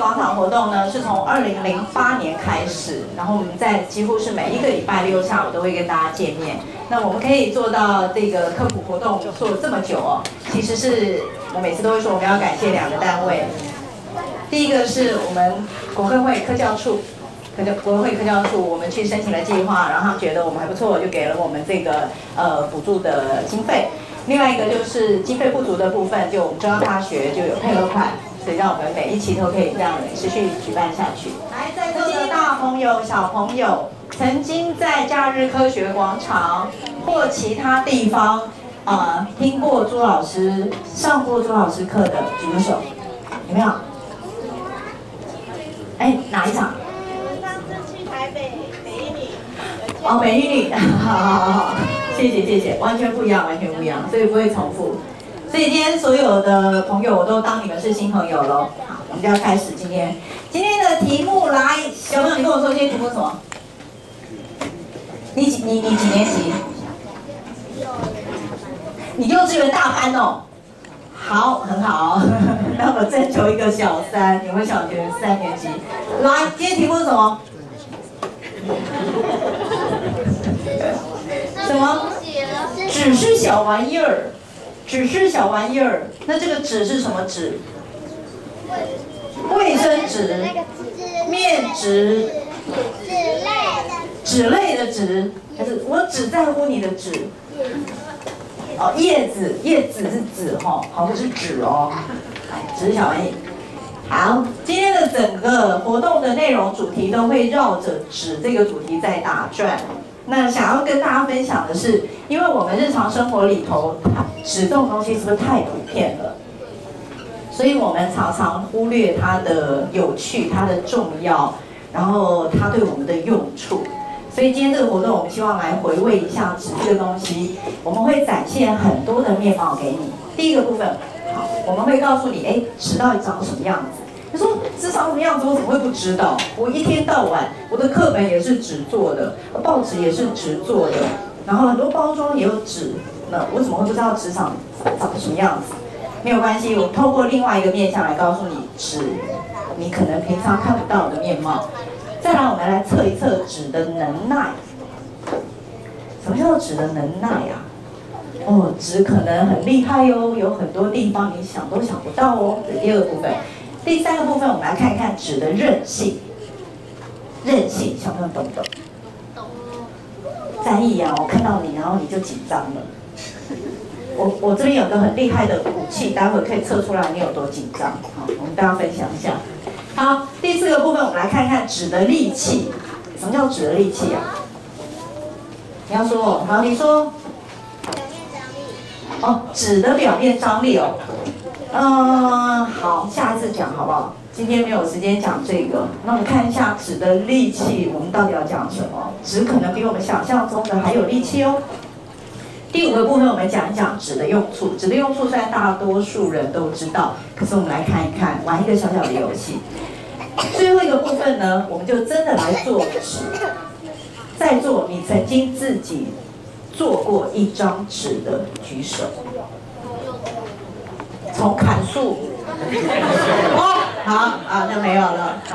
广场活动呢，是从二零零八年开始，然后我们在几乎是每一个礼拜六下午都会跟大家见面。那我们可以做到这个科普活动做了这么久哦，其实是我每次都会说我们要感谢两个单位。第一个是我们国科会科教处，科教国科会科教处，我们去申请了计划，然后他们觉得我们还不错，就给了我们这个呃补助的经费。另外一个就是经费不足的部分，就我们中央大学就有配合款，所以让我们每一期都可以这样持续举办下去。来，在座的大朋友、小朋友，曾经在假日科学广场或其他地方啊听过朱老师、上过朱老师课的，举个手，有没有？哎，哪一场？上次去台北北一女。哦，北一女，好好好，谢谢谢谢，完全不一样，完全不一样，所以不会重复。所以今天所有的朋友，我都当你们是新朋友喽。好，我们就要开始今天今天的题目来，小朋友，你跟我说今天题目是什么？你几你你几年级？你幼稚园大班哦。好，很好。那我征求一个小三，有没有小学三年级？来，今天题目是什么？什么？只是小玩意儿，纸是小玩意儿。那这个纸是什么纸？卫生纸、面纸、纸类的纸，还是我只在乎你的纸？哦，叶子，叶子是纸哈，好，不是纸哦。纸是小玩意。好，今天的整个活动的内容主题都会绕着纸这个主题在打转。那想要跟大家分享的是，因为我们日常生活里头，纸这种东西是不是太普遍了？所以我们常常忽略它的有趣、它的重要，然后它对我们的用处。所以今天这个活动，我们希望来回味一下纸这个东西。我们会展现很多的面貌给你。第一个部分，好，我们会告诉你，哎，纸到底长什么样子？你说纸长什么样子，我怎么会不知道？我一天到晚，我的课本也是纸做的，报纸也是纸做的，然后很多包装也有纸，那我怎么会不知道纸长长什么样子？没有关系，我透过另外一个面向来告诉你纸，你可能平常看不到的面貌。再来，我们来测一测纸的能耐。什么叫做纸的能耐啊？哦，纸可能很厉害哟，有很多地方你想都想不到哦。这第二部分，第三个部分，我们来看看纸的韧性。韧性，小朋友懂不懂？懂。在意啊！我看到你，然后你就紧张了。我我这边有个很厉害的武器，待会可以测出来你有多紧张。好，我们大家分享一下。好，第四个部分，我们来看看纸的力气。什么叫纸的力气啊？你要说，好，你说。哦，纸的表面张力哦。嗯，好，下一次讲好不好？今天没有时间讲这个。那我们看一下纸的力气，我们到底要讲什么？纸可能比我们想象中的还有力气哦。第五个部分，我们讲一讲纸的用处。纸的用处虽然大多数人都知道，可是我们来看一看，玩一个小小的游戏。最后一个部分呢，我们就真的来做纸。在座你曾经自己做过一张纸的举手。从砍树。哦，好啊，那没有了。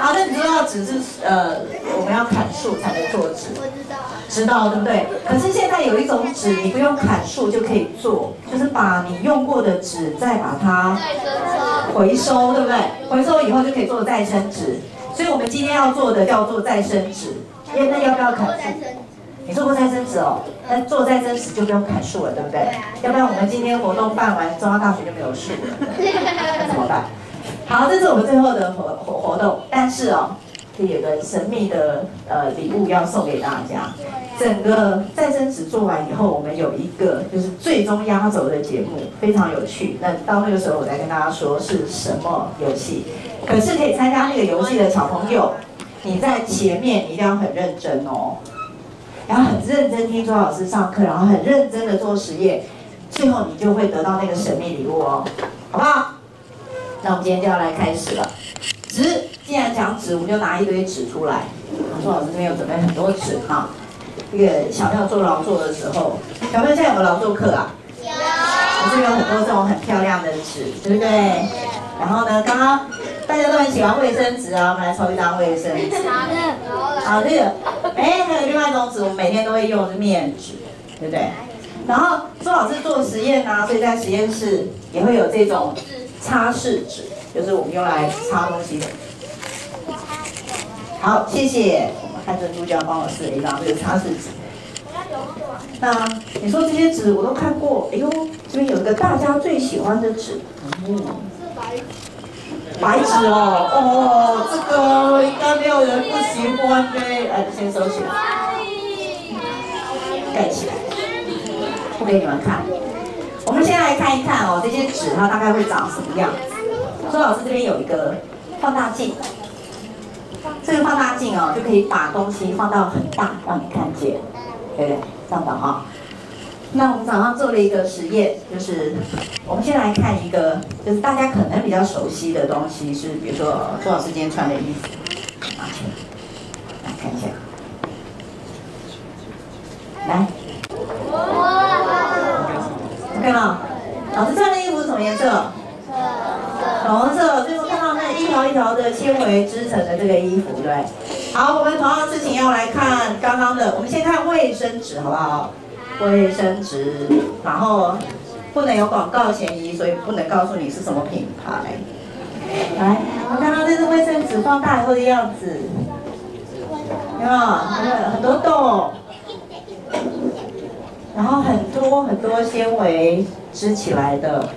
好，那你知道纸是呃，我们要砍树才能做纸。我知道。知道对不对？可是现在有一种纸，你不用砍树就可以做，就是把你用过的纸再把它回收，对不对？回收以后就可以做再生纸。所以我们今天要做的叫做再生纸。那那要不要砍树？你做过再生纸哦，那做再生纸就不用砍树了，对不对？要不然我们今天活动办完，中央大学就没有树了，那怎么办？好，这是我们最后的活活活动，但是哦。有个神秘的呃礼物要送给大家。整个再生纸做完以后，我们有一个就是最终压轴的节目，非常有趣。那到那个时候我再跟大家说是什么游戏。可是可以参加那个游戏的小朋友，你在前面一定要很认真哦，然后很认真听周老师上课，然后很认真的做实验，最后你就会得到那个神秘礼物哦，好不好？那我们今天就要来开始了，纸。既然讲纸，我们就拿一堆纸出来。周老师这边有准备很多纸哈。这个小朋友做劳作的时候，小朋友现在有没有劳作课啊？有。我这边有很多这种很漂亮的纸，对不对？然后呢，刚刚大家都很喜欢卫生纸啊，我们来抽一张卫生纸。好，这个，哎，还有另外一种纸，我们每天都会用是面纸，对不对？然后周老师做实验啊，所以在实验室也会有这种擦拭纸，就是我们用来擦东西的。好，谢谢。我们看珍珠就要帮我试了一张这个擦拭纸。那你说这些纸我都看过，哎呦，这边有一个大家最喜欢的纸，嗯，白纸白纸哦，哦，这个应该没有人不喜欢的，哎，先收起来，盖起来，不给你们看。我们先来看一看哦，这些纸它大概会长什么样子。周老师这边有一个放大镜，这个放大镜哦，就可以把东西放到很大，让你看见，对不对？这样的哈。那我们早上做了一个实验，就是我们先来看一个，就是大家可能比较熟悉的东西，是比如说周老师今天穿的衣服，拿起来，来看一下，来，看到老师穿的衣服是什么颜色？粉红色，就是看到那一条一条的纤维织成的这个衣服，对。好，我们同样的事情要来看刚刚的，我们先看卫生纸，好不好？卫生纸，然后不能有广告嫌疑，所以不能告诉你是什么品牌。来，我们看到这是卫生纸放大以后的样子，有没有？很很多洞，然后很多很多纤维织起来的。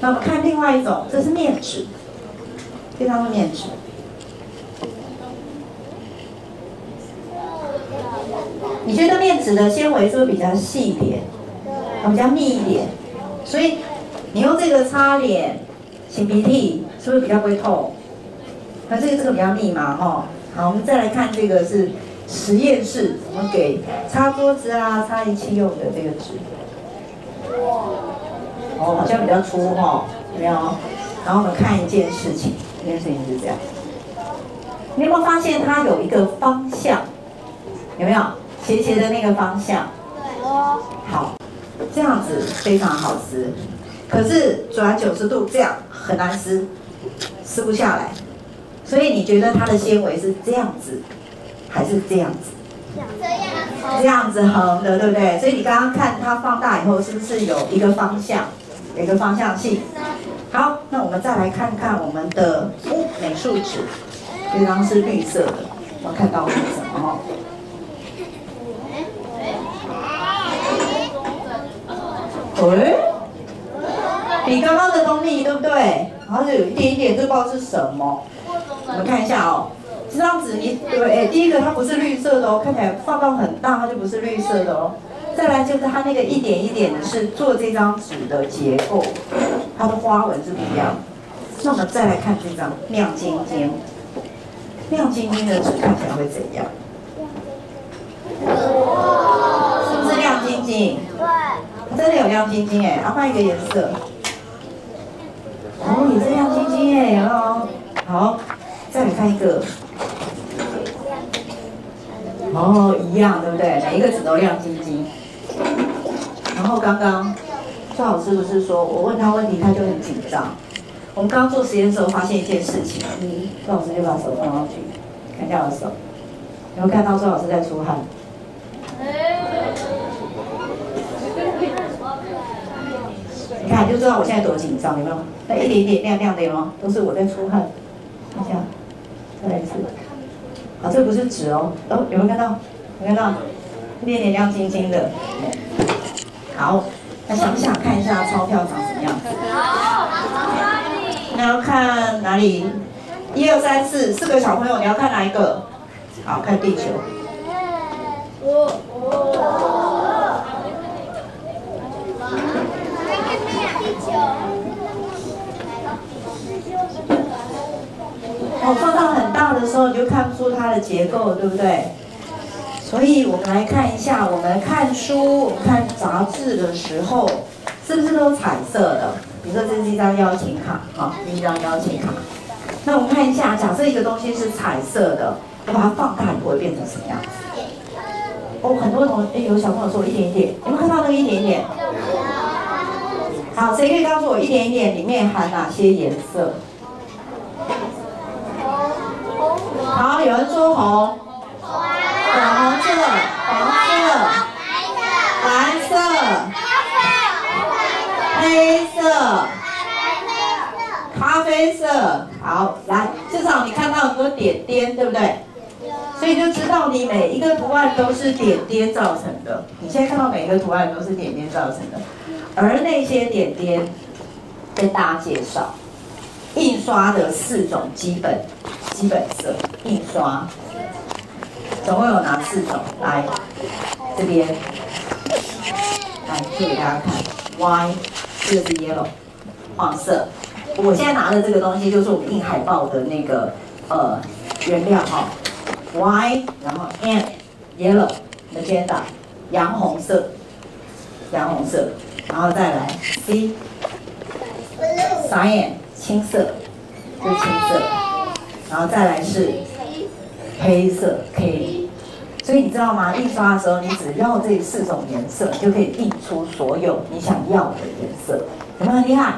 那我们看另外一种，这是面纸，这张是面纸。你觉得面纸的纤维是不是比较细一点，比较密一点？所以你用这个擦脸、擤鼻涕，是不是比较不会痛？那这个这个比较密嘛，哈。好，我们再来看这个是实验室，我们给擦桌子啊、擦仪器用的这个纸。哦，好像比较粗哈，有没有？然后我们看一件事情，这件事情是这样。你有没有发现它有一个方向？有没有？斜斜的那个方向，对哦好，这样子非常好撕，可是转九十度这样很难撕，撕不下来。所以你觉得它的纤维是这样子，还是这样子？这样，这样子横的，对不对？所以你刚刚看它放大以后，是不是有一个方向，有一个方向性？好，那我们再来看看我们的美术纸，这张是绿色的，我看到是什么？哎，比刚刚的东西对不对？然后就有一点一点，这不知道是什么。我们看一下哦，这张纸你对，哎，第一个它不是绿色的哦，看起来放到很大，它就不是绿色的哦。再来就是它那个一点一点的是做这张纸的结构，它的花纹是不一样。那我们再来看这张亮晶晶，亮晶晶的纸看起来会怎样？是不是亮晶晶？对真的有亮晶晶哎，要换一个颜色。哦，也是亮晶晶哎，然后好，再来看一个。哦，一样对不对？每一个纸都亮晶晶。然后刚刚赵老师不是说我问他问题，他就很紧张。我们刚刚做实验的时候发现一件事情，嗯，赵老师就把手放上去，看一下我的手，有没有看到赵老师在出汗？你看就知道我现在多紧张，有没有？那一点点亮亮的，有吗？都是我在出汗。看一下，再来一次。好，这不是纸哦。哦，有没有看到？有看到？一点点亮晶晶的。好，那想不想看一下钞票长什么样子？好你要看哪里？一二三四，四个小朋友，你要看哪一个？好看地球。哦，放到很大的时候，你就看不出它的结构，对不对？所以我们来看一下，我们看书、我们看杂志的时候，是不是都彩色的？比如说这是一张邀请卡，好，一张邀请卡。那我们看一下，假设一个东西是彩色的，我把它放大你会变成什么样子？哦，很多同哎，有小朋友说一点一点，有没有看到那个一点一点？好，谁可以告诉我一点一点里面含哪些颜色？好有人说红，粉红色、黄色、蓝色、黑色、咖啡色。好，来，至少你看到很多点点，对不对？所以就知道你每一个图案都是点点造成的。你现在看到每一个图案都是点点造成的，而那些点点，跟大家介绍，印刷的四种基本基本色，印刷。总共有哪四种？来，这边，来，就给大家看，Y，这个是 yellow，黄色。我现在拿的这个东西就是我们印海报的那个呃原料哈。Y，然后 M，Yellow，Magenta，洋红色，洋红色，然后再来 C，Cyan，青色，是青色，然后再来是黑色 K，所以你知道吗？印刷的时候，你只要这四种颜色，就可以印出所有你想要的颜色，有没有很厉害？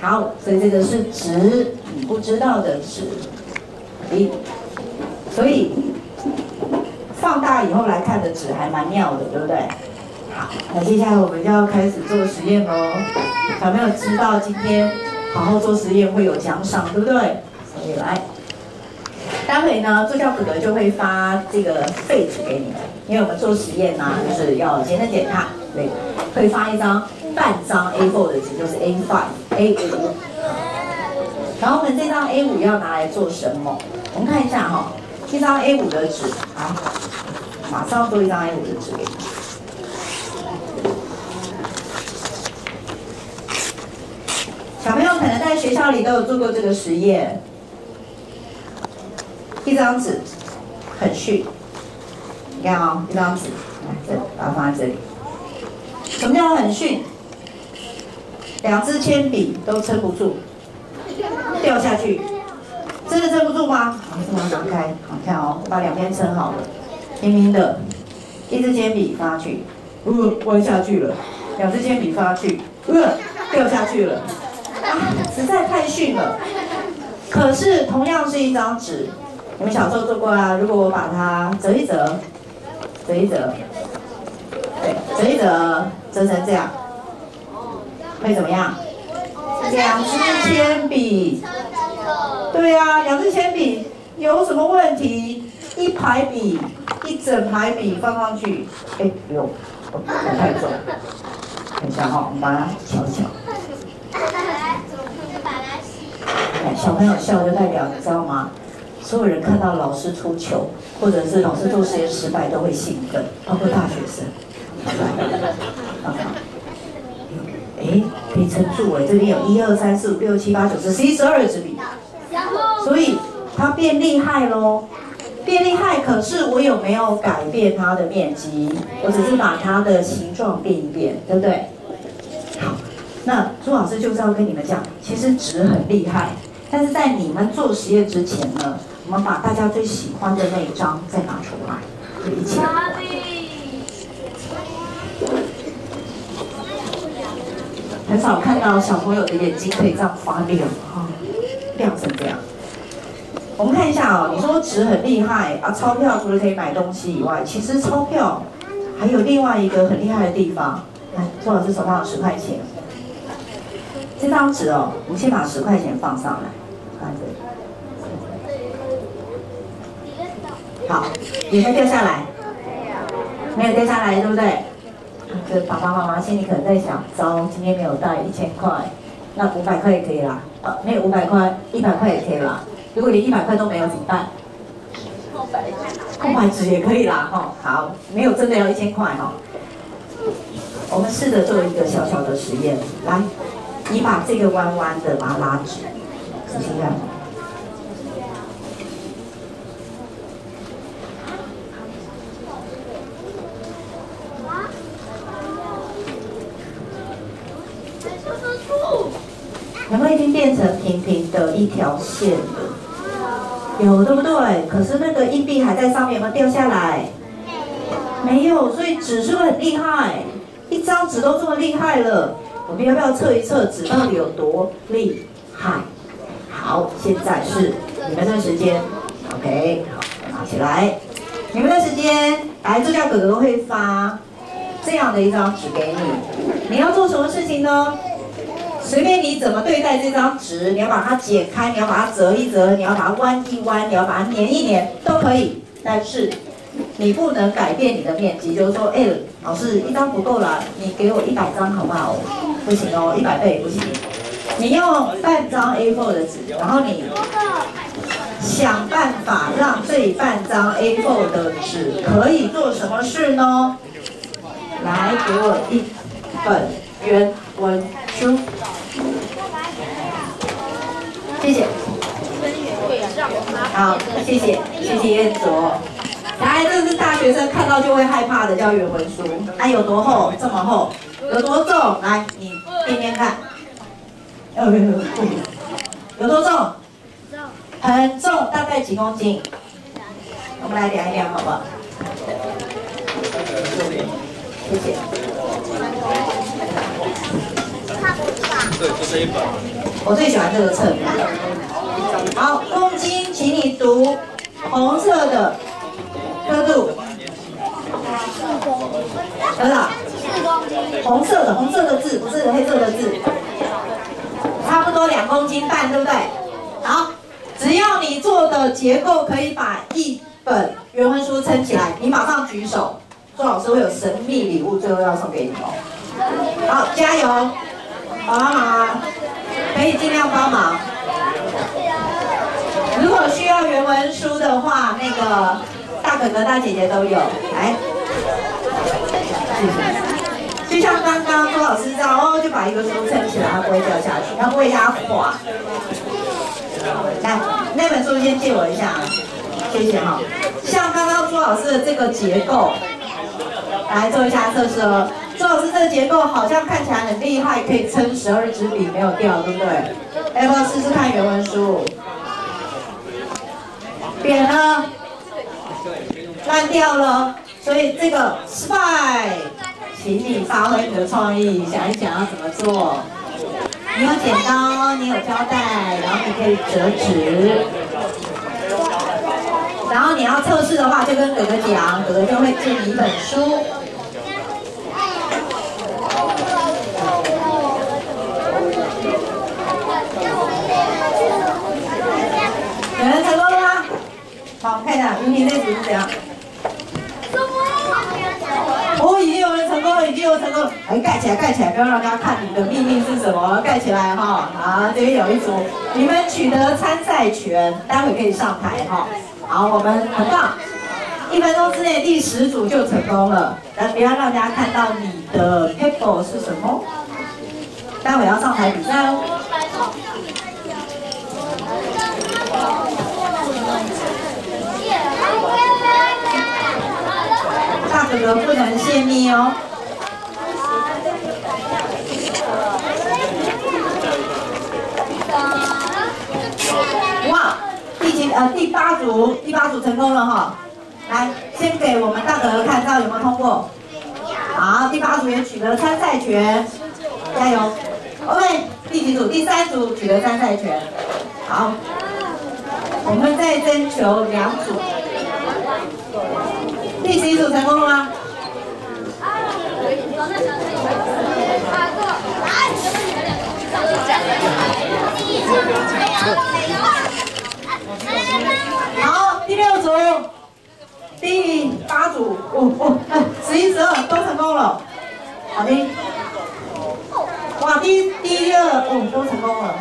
好，所以这个是纸，你不知道的纸，一。所以放大以后来看的纸还蛮妙的，对不对？好，那接下来我们就要开始做实验喽。小朋友知道今天好好做实验会有奖赏，对不对？所以来，待会呢，助教哥哥就会发这个废纸给你们，因为我们做实验呢，就是要节能减碳，对，会发一张半张 A4 的纸，就是 A5、A5。然后我们这张 A5 要拿来做什么？我们看一下哈。一张 A5 的纸，好，马上做一张 A5 的纸给你。小朋友可能在学校里都有做过这个实验。一张纸很逊，你看啊，一张纸，来这，把它放在这里。什么叫很逊？两支铅笔都撑不住，掉下去。真的撑不住吗？好，这么拿开，好看哦。我把两边撑好了，平平的，一支铅笔发去，呃，弯下去了；两支铅笔发去，呃，掉下去了。实在太逊了。可是同样是一张纸，你们小时候做过啊？如果我把它折一折，折一折，对，折一折，折成这样，会怎么样？两支铅笔。对呀，两支铅笔有什么问题？一排笔，一整排笔放上去，哎，不用，不太重。等一下哈，我们把它敲一敲。小朋友笑就代表你知道吗？所有人看到老师出糗，或者是老师做实验失败，都会兴奋，包括大学生。哎，可以撑住哎，这边有一二三四五六七八九十十一十二支笔。所以它变厉害喽，变厉害。可是我有没有改变它的面积？我只是把它的形状变一变，对不对？好，那朱老师就是要跟你们讲，其实纸很厉害，但是在你们做实验之前呢，我们把大家最喜欢的那一张再拿出来，一起。很少看到小朋友的眼睛可以这样发亮哈。亮成这样，我们看一下哦。你说纸很厉害啊，钞票除了可以买东西以外，其实钞票还有另外一个很厉害的地方。来，周老师手上有十块钱，这张纸哦，我们先把十块钱放上来，好，有没有掉下来？没有掉下来，对不对？这爸爸妈妈心里可能在想：糟，今天没有带一千块，那五百块也可以啦。呃，没有五百块，一百块也可以啦。如果连一百块都没有怎么办？空白纸也可以啦，哈。好，没有真的要一千块哈。我们试着做一个小小的实验，来，你把这个弯弯的把它拉直，仔细看。有没有已经变成平平的一条线了？有，对不对？可是那个硬币还在上面，有没有掉下来？没有，所以纸是不是很厉害？一张纸都这么厉害了，我们要不要测一测纸到底有多厉害？好，现在是你们的时间，OK 好，拿。起来。你们的时间，来，助教哥哥会发这样的一张纸给你，你要做什么事情呢？随便你怎么对待这张纸，你要把它解开，你要把它折一折，你要把它弯一弯，你要把它粘一粘，都可以。但是你不能改变你的面积，就是说，哎，老师一张不够了，你给我一百张好不好？不行哦，一百倍不行。你用半张 A4 的纸，然后你想办法让这半张 A4 的纸可以做什么事呢？来，给我一本原文书。谢谢。好，谢谢，谢谢燕卓。来，这是大学生看到就会害怕的，叫原文书。哎，有多厚？这么厚。有多重？来，你掂掂看。有有多重？很重，大概几公斤？我们来量一量，好不好？谢谢。我最喜欢这个秤。好，公斤，请你读红色的刻度。多少？四公斤。红色的，红色的字，不是黑色的字。差不多两公斤半，对不对？好，只要你做的结构可以把一本原文书撑起来，你马上举手，周老师会有神秘礼物，最后要送给你哦。好，加油！帮忙，可以尽量帮忙。如果需要原文书的话，那个大哥哥、大姐姐都有，来。就像刚刚周老师这样哦，就把一个书撑起来，它不会掉下去，它不会压垮。来，那本书先借我一下，谢谢哈。像刚刚朱老师的这个结构，来做一下测试哦。朱老师这个结构好像看起来很厉害，可以撑十二支笔没有掉，对不对？要不要试试看原文书？扁了，烂掉了，所以这个失败，请你发挥你的创意，想一想要怎么做。你有剪刀，你有胶带，然后你可以折纸。然后你要测试的话，就跟哥哥讲，哥哥就会借你一本书。有人成功了吗？好，看一下，云婷这组是怎样？哦，已经有人成功了，已经有成功了。哎，盖起来，盖起来，不要让大家看你的秘密是什么，盖起来哈。好，这边有一组，你们取得参赛权，待会可以上台哈。好，我们很棒，一分钟之内第十组就成功了。来，不要让大家看到你的 paper 是什么，待会要上台比赛哦。大哥哥不能泄密哦。哇，第几呃第八组第八组成功了哈，来先给我们大哥哥看到有没有通过。好，第八组也取得参赛权，加油。OK，第几组？第三组取得参赛权。好，我们再征求两组。第十一组成功了吗？好，第六组、第八组，哦哦，十一、十二都成功了。好的。哇，第第二，哦，都成功了。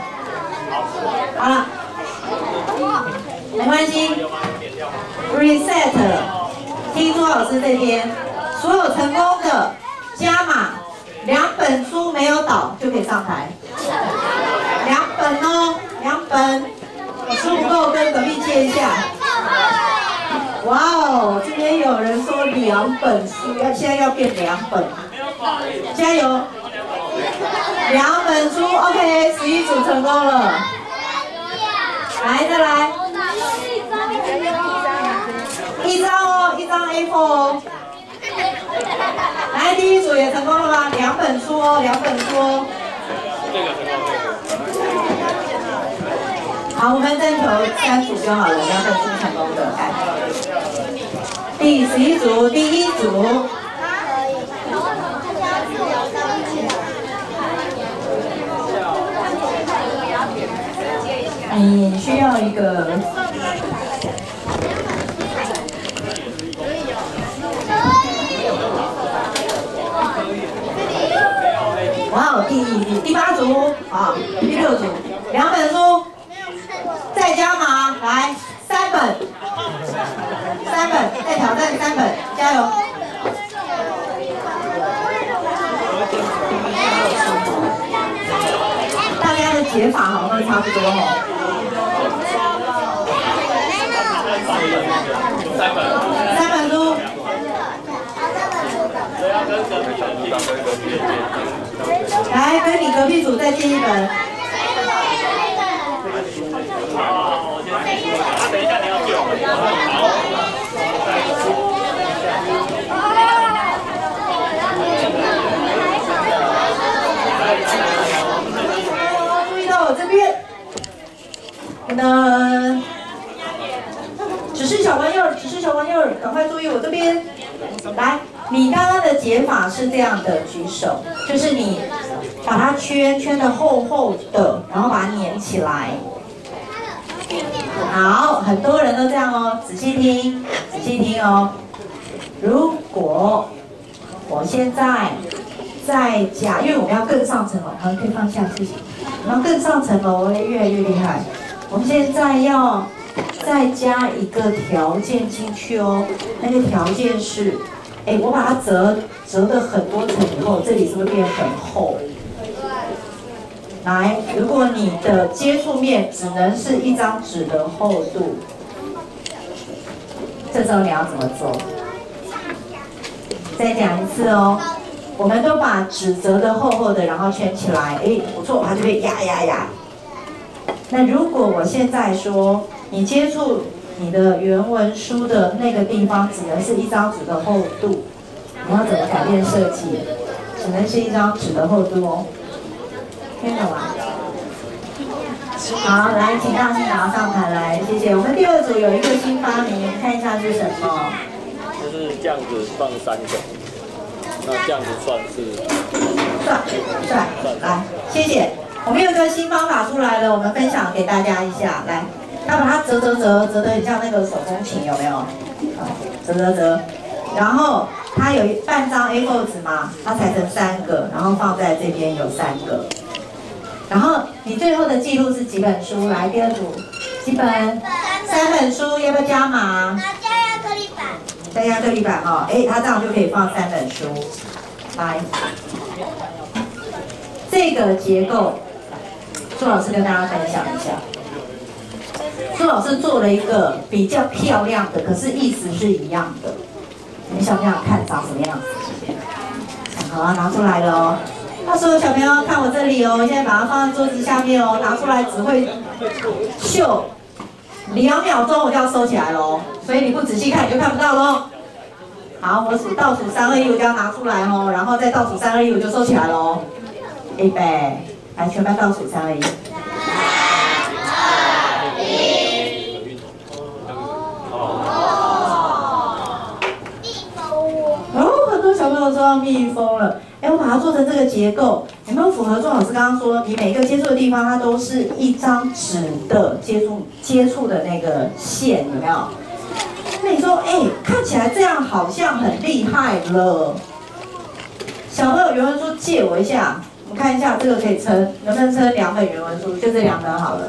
好了，没关系，reset。听朱老师这边，所有成功的加码两本书没有倒就可以上台，两本哦，两本，书不够跟隔壁借一下。哇哦，今天有人说两本书要现在要变两本，加油！两本书，OK，十一组成功了，来再来。一张哦，一张 A4 哦。来，第一组也成功了吗？两本书哦，两本书哦。好，我们再投三组就好了，两本书成功的，来。第十一组，第一组。你需要一个。哇，第八组，啊，第六组，两本书，再加码，来三本，三本，再挑战三本，加油！大家的解法好像差不多哦。三本，三本书。来，跟你隔壁组再借一本。好，等一下你要借注意到我这边，噔，只是小玩意儿，只是小玩意儿，赶快注意我这边，来。你刚刚的解法是这样的，举手，就是你把它圈圈的厚厚的，然后把它粘起来。好，很多人都这样哦，仔细听，仔细听哦。如果我现在再加，因为我们要更上层楼，好，可以放下，谢谢。然后更上层楼会越来越厉害。我们现在要再加一个条件进去哦，那个条件是。哎，我把它折折的很多层以后，这里是不是变很厚？来，如果你的接触面只能是一张纸的厚度，这时候你要怎么做？再讲一次哦，我们都把纸折的厚厚的，然后圈起来，哎，不错，它就会压压压。那如果我现在说你接触。你的原文书的那个地方只能是一张纸的厚度，你要怎么改变设计？只能是一张纸的厚度哦，听懂吗？好，来，请大新拿上台来，谢谢。我们第二组有一个新发明，看一下是什么？就是这样子放三个，那这样子算是算算来，谢谢。我们有个新方法出来了，我们分享给大家一下，来。他把它折折折折得很像那个手风琴，有没有？折折折，然后它有一半张 A4 纸嘛，它裁成三个，然后放在这边有三个。然后你最后的记录是几本书？来，第二组，几本？三本书，要不要加码？加亚克力板。加亚克力板哦，哎，它这样就可以放三本书。来，这个结构，朱老师跟大家分享一下。朱老师做了一个比较漂亮的，可是意思是一样的。你想不想看长什么样子？好啊，拿出来了哦。到时候小朋友看我这里哦，现在把它放在桌子下面哦，拿出来只会秀两秒钟，我就要收起来喽。所以你不仔细看，你就看不到喽。好，我数倒数三二一，我就要拿出来哦，然后再倒数三二一，我就收起来喽。预备，来，全班倒数三二一。说密封了，哎，我把它做成这个结构，有没有符合钟老师刚刚说，你每个接触的地方，它都是一张纸的接触接触的那个线，有没有？那你说，哎，看起来这样好像很厉害了。小朋友原文书借我一下，我看一下这个可以撑，能不能撑两本原文书？就这两本好了。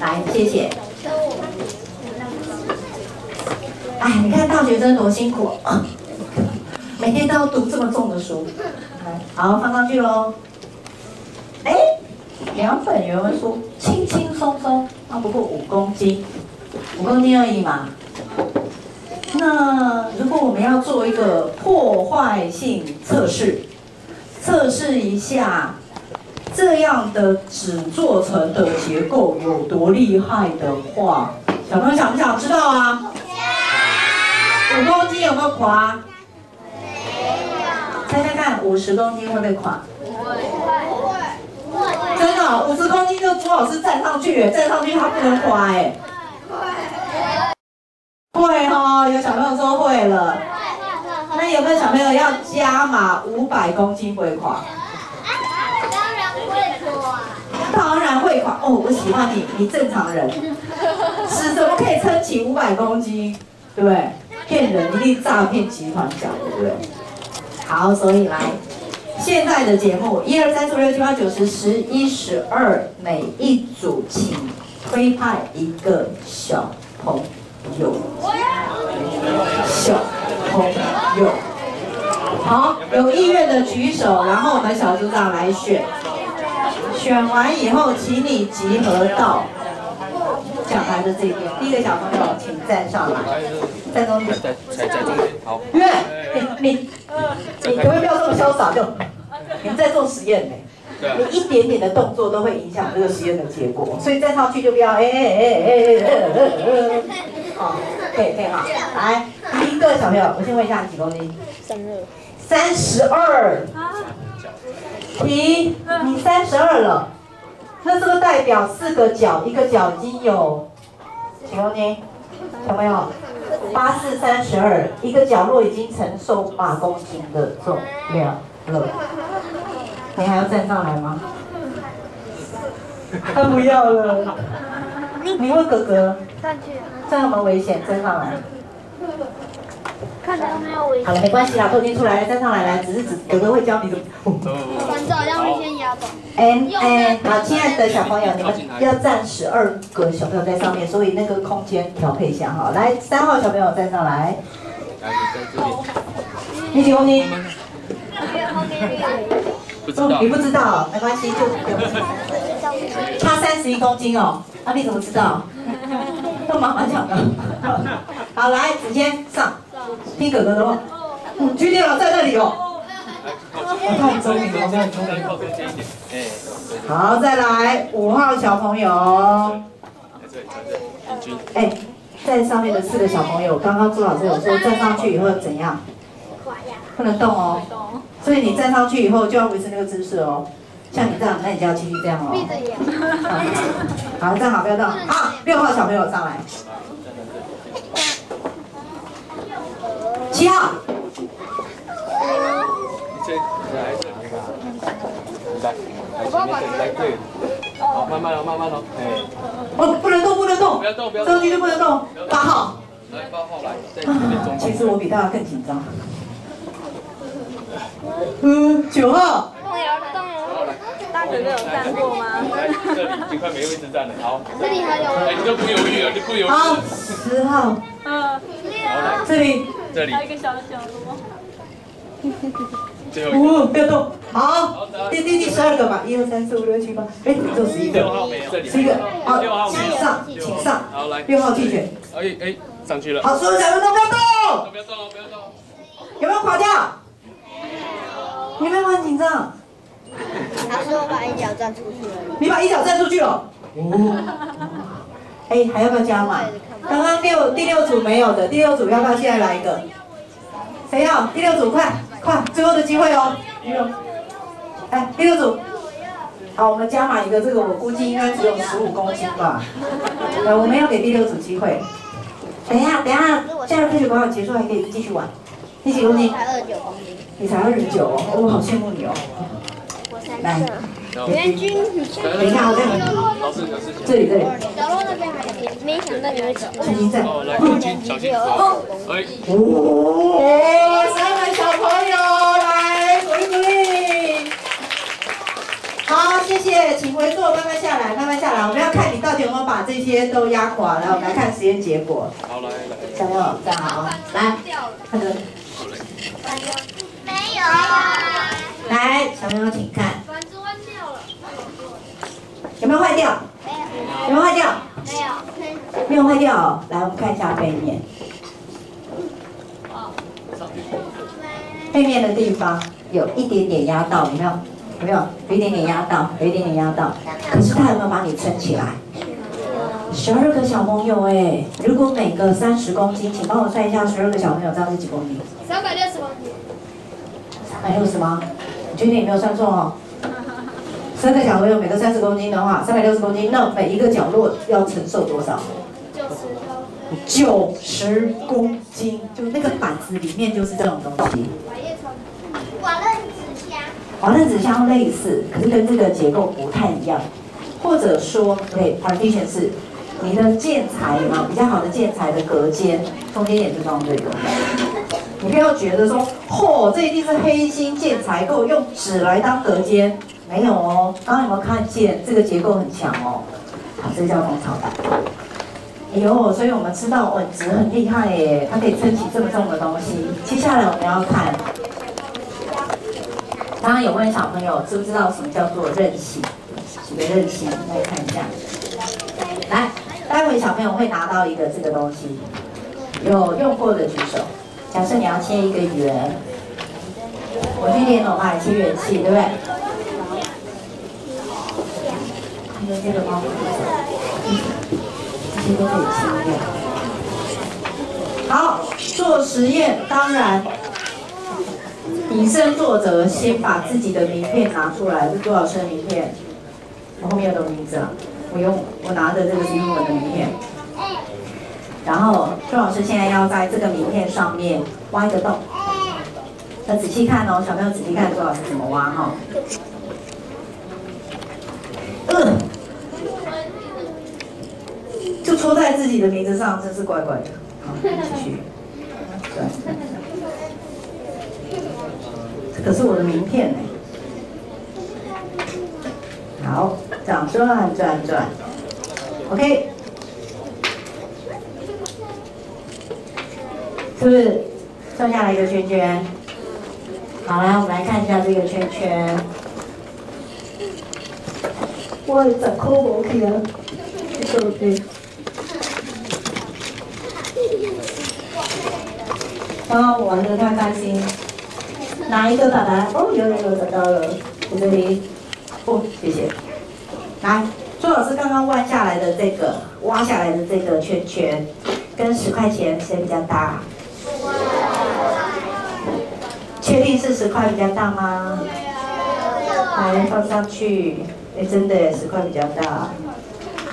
来，谢谢。哎，你看大学生多辛苦。每天都要读这么重的书，好放上去喽。哎，两本原文书，轻轻松松，那，不过五公斤，五公斤而已嘛。那如果我们要做一个破坏性测试，测试一下这样的纸做成的结构有多厉害的话，小朋友想不想知道啊？五公斤有没有垮？猜猜看，五十公斤会不会垮？不会，不会，真的，五十公斤就朱老师站上去，站上去他不能垮，哎，会，会会哦，有小朋友说会了。那有没有小朋友要加码五百公斤会垮？当然会做。当然会垮哦，我喜欢你，你正常人，是怎么可以撑起五百公斤？对不对？骗人，一定诈骗集团讲的，对不对？好，所以来，现在的节目一二三四五六七八九十十一十二，每一组请推派一个小朋友，小朋友。好，有意愿的举手，然后我们小组长来选。选完以后，请你集合到讲台的这边。第一个小朋友，请站上来，站中间。在在在中间，好。因为你你你可不可以不要这么潇洒？就你们在做实验呢，你一点点的动作都会影响这个实验的结果，所以站上去就不要哎哎哎哎哎哎。好，可以可以哈。来，第一个小朋友，我先问一下你几公斤？三十二。三十二。提，你三十二了，那这个代表四个角，一个角已经有几公斤？小朋友，八四三十二，一个角落已经承受八公斤的重量了。你还要站上来吗？他不要了。你问哥哥。站去。站有没有危险？站上来。看来没有危险。好了，没关系啦，都已经出来了，站上来来，只是只哥哥会教你怎么。反正好像会先压倒。哎哎，好，亲爱的小朋友，你们要站十二个小朋友在上面，所以那个空间调配一下哈。来，三号小朋友站上来。你几公斤？不知道。你不知道，没关系，就不用。差三十一公斤哦，啊，你怎么知道？跟妈妈讲的。好，来，子谦上，听哥哥的话。举电脑在那里哦。我看你聪明，我看你聪明。好，再来五号小朋友。哎，在上面的四个小朋友，刚刚朱老师有说站上去以后怎样？不能动哦。所以你站上去以后就要维持那个姿势哦。像你这样，那你就要继续这样哦。好，站好，不要动。好，六号小朋友上来。七号。好，慢慢哦，慢慢哦，哎。哦，不能动，不能动。不要动，不要动。上去就不能动。八号。来，八号来，在这边中其实我比大家更紧张。嗯，九号。大哥哥有站过吗？来，这里快没位置站了，好。这里还有。哎，你就不犹豫了，就不犹豫。好，十号。嗯。这里。这里。还有一个小角落。五，不要动。好，第第第十二个吧，一二三四五六七八，哎，你做十一个。六号没有。十一个。好，请上，请上。好，来。六号竞选。哎哎，上去了。好，所有小朋友都不要动。不要动哦，不要动。有没有垮掉？有没有很紧张？他说我把一脚站出去了。你把一脚站出去了。哦。哎，还要不要加码？刚刚六第六组没有的，第六组要不要现在来一个？谁要？第六组快快，最后的机会哦。哎，第六组。好，我们加码一个，这个我估计应该只有十五公斤吧。来，我们要给第六组机会。等一下，等一下，现在科学广场结束还可以继续玩。你几公斤？才二十九公斤。你才二十九哦，我好羡慕你哦。来，元军，等一下，我这里，这里这里。角落那边还有，没想到你会抢。小心在。来，小心小心。哎。哇，三位小朋友来鼓励鼓励。好，谢谢，请回座，慢慢下来，慢慢下来。我们要看你到底有没有把这些都压垮。来，我们来看实验结果。好，来来。小朋友站好，来，看着。没有。来，小朋友请看。有没有坏掉？没有。有没有坏掉？没有。没有坏掉。来，我们看一下背面。背面的地方有一点点压到，有没有？有没有？有一点点压到，有一点点压到。可是它有没有把你撑起来？十二个小朋友哎，如果每个三十公斤，请帮我算一下，十二个小朋友这样是几公斤？三百六十公斤。三百六十吗？你确定你没有算错哦？三个小朋友每个三十公斤的话，三百六十公斤，那每一个角落要承受多少？九十公九十公斤，就那个板子里面就是这种东西。瓦楞纸箱，瓦楞纸箱类似，可是跟这个结构不太一样。或者说，对，partition 是你的建材嘛，比较好的建材的隔间，中间也是装这个。你不要觉得说，嚯，这一定是黑心建材，给我用纸来当隔间，没有哦。刚刚有没有看见这个结构很强哦？好，这叫蜂巢板。哎呦，所以我们知道，稳直很厉害耶，它可以撑起这么重的东西。接下来我们要看，刚刚有问小朋友知不知道什么叫做韧性？几个韧性，来看一下。来，待会小朋友会拿到一个这个东西，有用过的举手。假设你要切一个圆，我去电脑嘛，切圆器，对不对？这个帮我这些都可以切掉。好，做实验，当然，以身作则，先把自己的名片拿出来，是多少升名片？我后面有名字啊，我用我拿的这个是英文的名片。然后周老师现在要在这个名片上面挖一个洞，要仔细看哦，小朋友仔细看周老师怎么挖哈。戳在自己的名字上，真是怪怪的。好，继续。对。可是我的名片呢。好，这样转转转，OK。是不是剩下来一个圈圈？好，来我们来看一下这个圈圈。哇，整颗我 OK 啊，这个 OK。刚刚玩的太开心，哪一个爸爸？哦，有有有找到了，在这里。哦，谢谢。来，朱老师刚刚弯下来的这个，挖下来的这个圈圈，跟十块钱谁比较大？确定是十块比较大吗？来放上去，哎，真的十块比较大。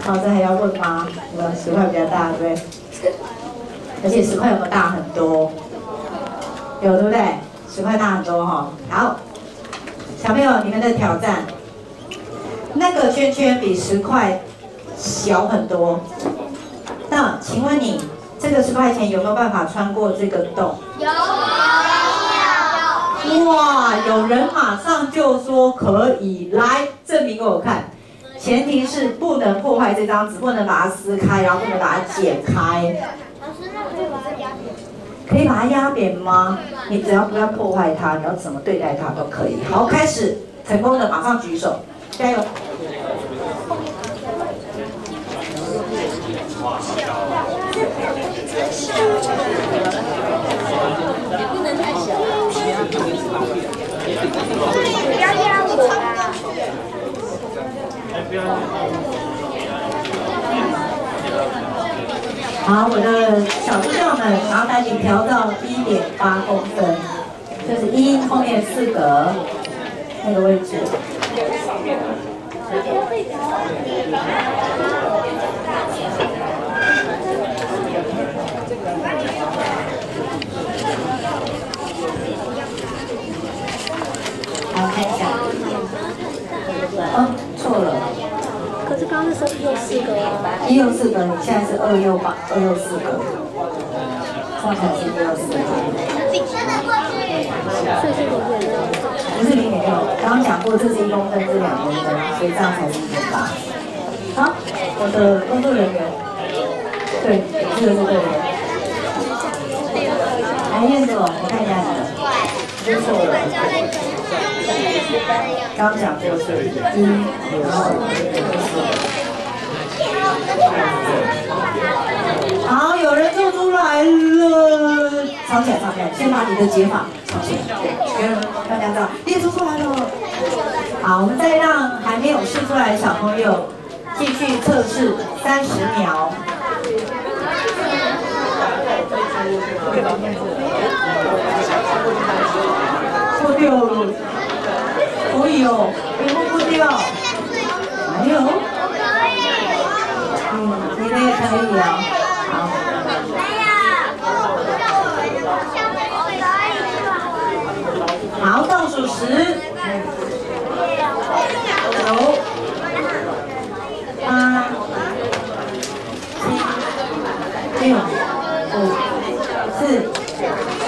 好，这还要问吗？什么十块比较大，对？而且十块有没有大很多？有，对不对？十块大很多哈。好，小朋友，你们的挑战，那个圈圈比十块小很多。那请问你？这个十块钱有没有办法穿过这个洞？有。哇，有人马上就说可以，来证明给我看。前提是不能破坏这张纸，不能把它撕开，然后不能把它剪开。老师，那可以把它压扁？可以把它压扁吗？你只要不要破坏它，你要怎么对待它都可以。好，开始，成功的马上举手，加油。不要压我啊！好，我的小助教们，麻烦你调到一点八公分，就是一后面四格那个位置。好，看一下。哦，错了。一又四个啊。一又四个，你现在是二又八，二又四个，这样才是一又四个。不是零点六，刚刚讲过这是一公分，是两公分，所以这样才是一点八。好，我的工作人员，对，这个是对的。来，燕总，我看一下你的，真错了。刚讲过是一，然后好，有人做出来了，藏起来，藏起来，先把你的解法藏起来，大家知道，列出出来了。好，我们再让还没有试出来的小朋友继续测试三十秒。脱掉，可以哦，有没有脱可以可以哦，好。好，倒数十。九、八、七、六、五、四、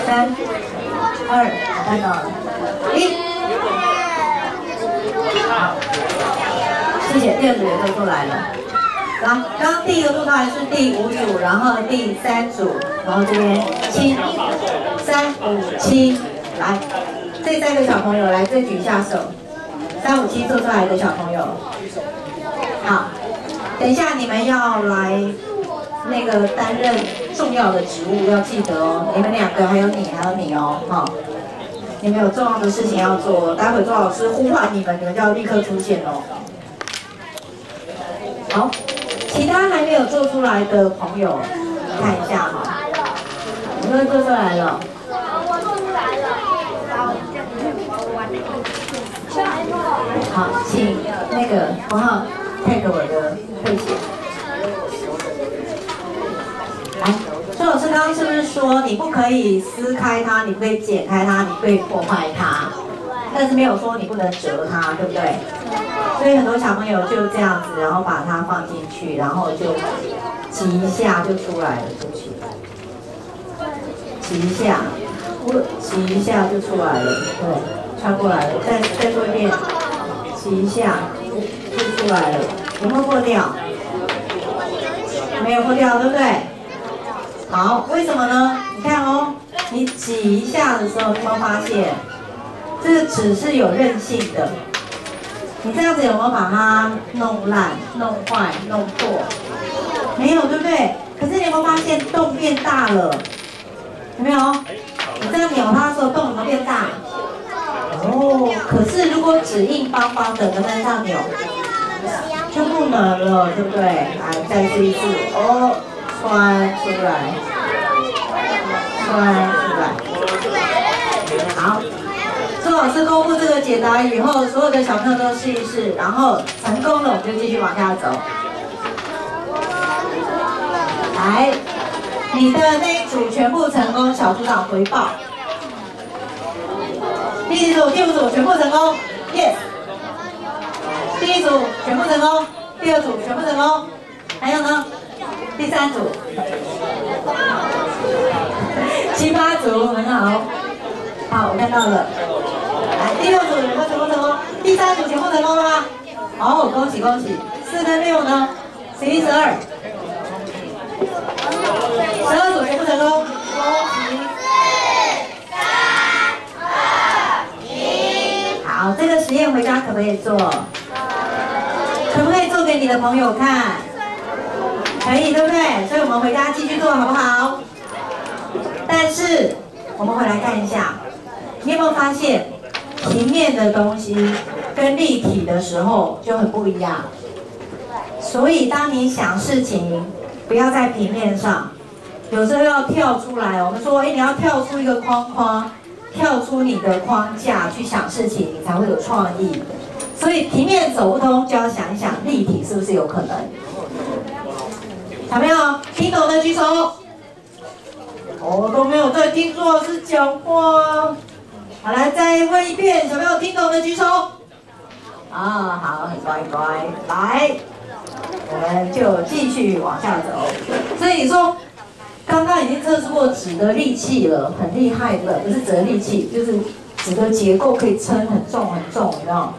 三、二，看到了，一。好，谢谢，第二组都出来了。好，刚刚第一个出来是第五组，然后第三组，然后这边七、三、五、七，来，这三个小朋友来，再举一下手。三五七做出来的小朋友，好，等一下你们要来那个担任重要的职务，要记得哦。你们两个还有你，还有你哦，好。你们有重要的事情要做，待会周老师呼唤你们，你们就要立刻出现哦。好，其他还没有做出来的朋友，看一下哈。有没有做出来了？我做出来了。好，请那个黄浩 take 我的背写。来，周老师刚刚是不是说你不可以撕开它，你不可以剪开它，你不可以破坏它？但是没有说你不能折它，对不对？所以很多小朋友就这样子，然后把它放进去，然后就挤一下就出来了，出去。挤一下，我挤一下就出来了，对，穿过来了。再再做一遍，挤一下就出来了，有没有破掉？没有破掉，对不对？好，为什么呢？你看哦，你挤一下的时候，有没有发现这个纸是有韧性的？你这样子有没有把它弄烂、弄坏、弄破？没有，对不对？可是你有没有发现洞变大了？有没有？你这样扭它的时候，洞有没有变大？哦，可是如果纸硬邦邦的，能不能这样扭？就不能了，对不对？来，再试一次。哦，穿出来，穿出来。好，周老师公布这个解答以后，所有的小朋友都试一试，然后成功了，我们就继续往下走。来，你的那一组全部成功，小组长回报。第一组、第五组全部成功，yes。第一组全部成功，第二组全部成功，还有呢？第三组，七八组很好，好，我看到了。第六组全部成功？第三组全部成功了吗？好，恭喜恭喜。四跟六呢？十一、十二，十二组全部成功，恭喜。好，这个实验回家可不可以做？可不可以做给你的朋友看？可以，对不对？所以我们回家继续做好不好？但是我们回来看一下，你有没有发现平面的东西跟立体的时候就很不一样？所以当你想事情，不要在平面上，有时候要跳出来。我们说，哎，你要跳出一个框框，跳出你的框架去想事情，你才会有创意。所以平面走不通，就要想一想立体是不是有可能？小朋友听懂的举手？我都没有在听朱老师讲话。好，来再问一遍，有没有听懂的举手？啊，好，很乖乖。来，我们就继续往下走。所以说，刚刚已经测试过纸的力气了，很厉害的，不是纸的力气，就是纸的结构可以撑很重很重，你知道吗？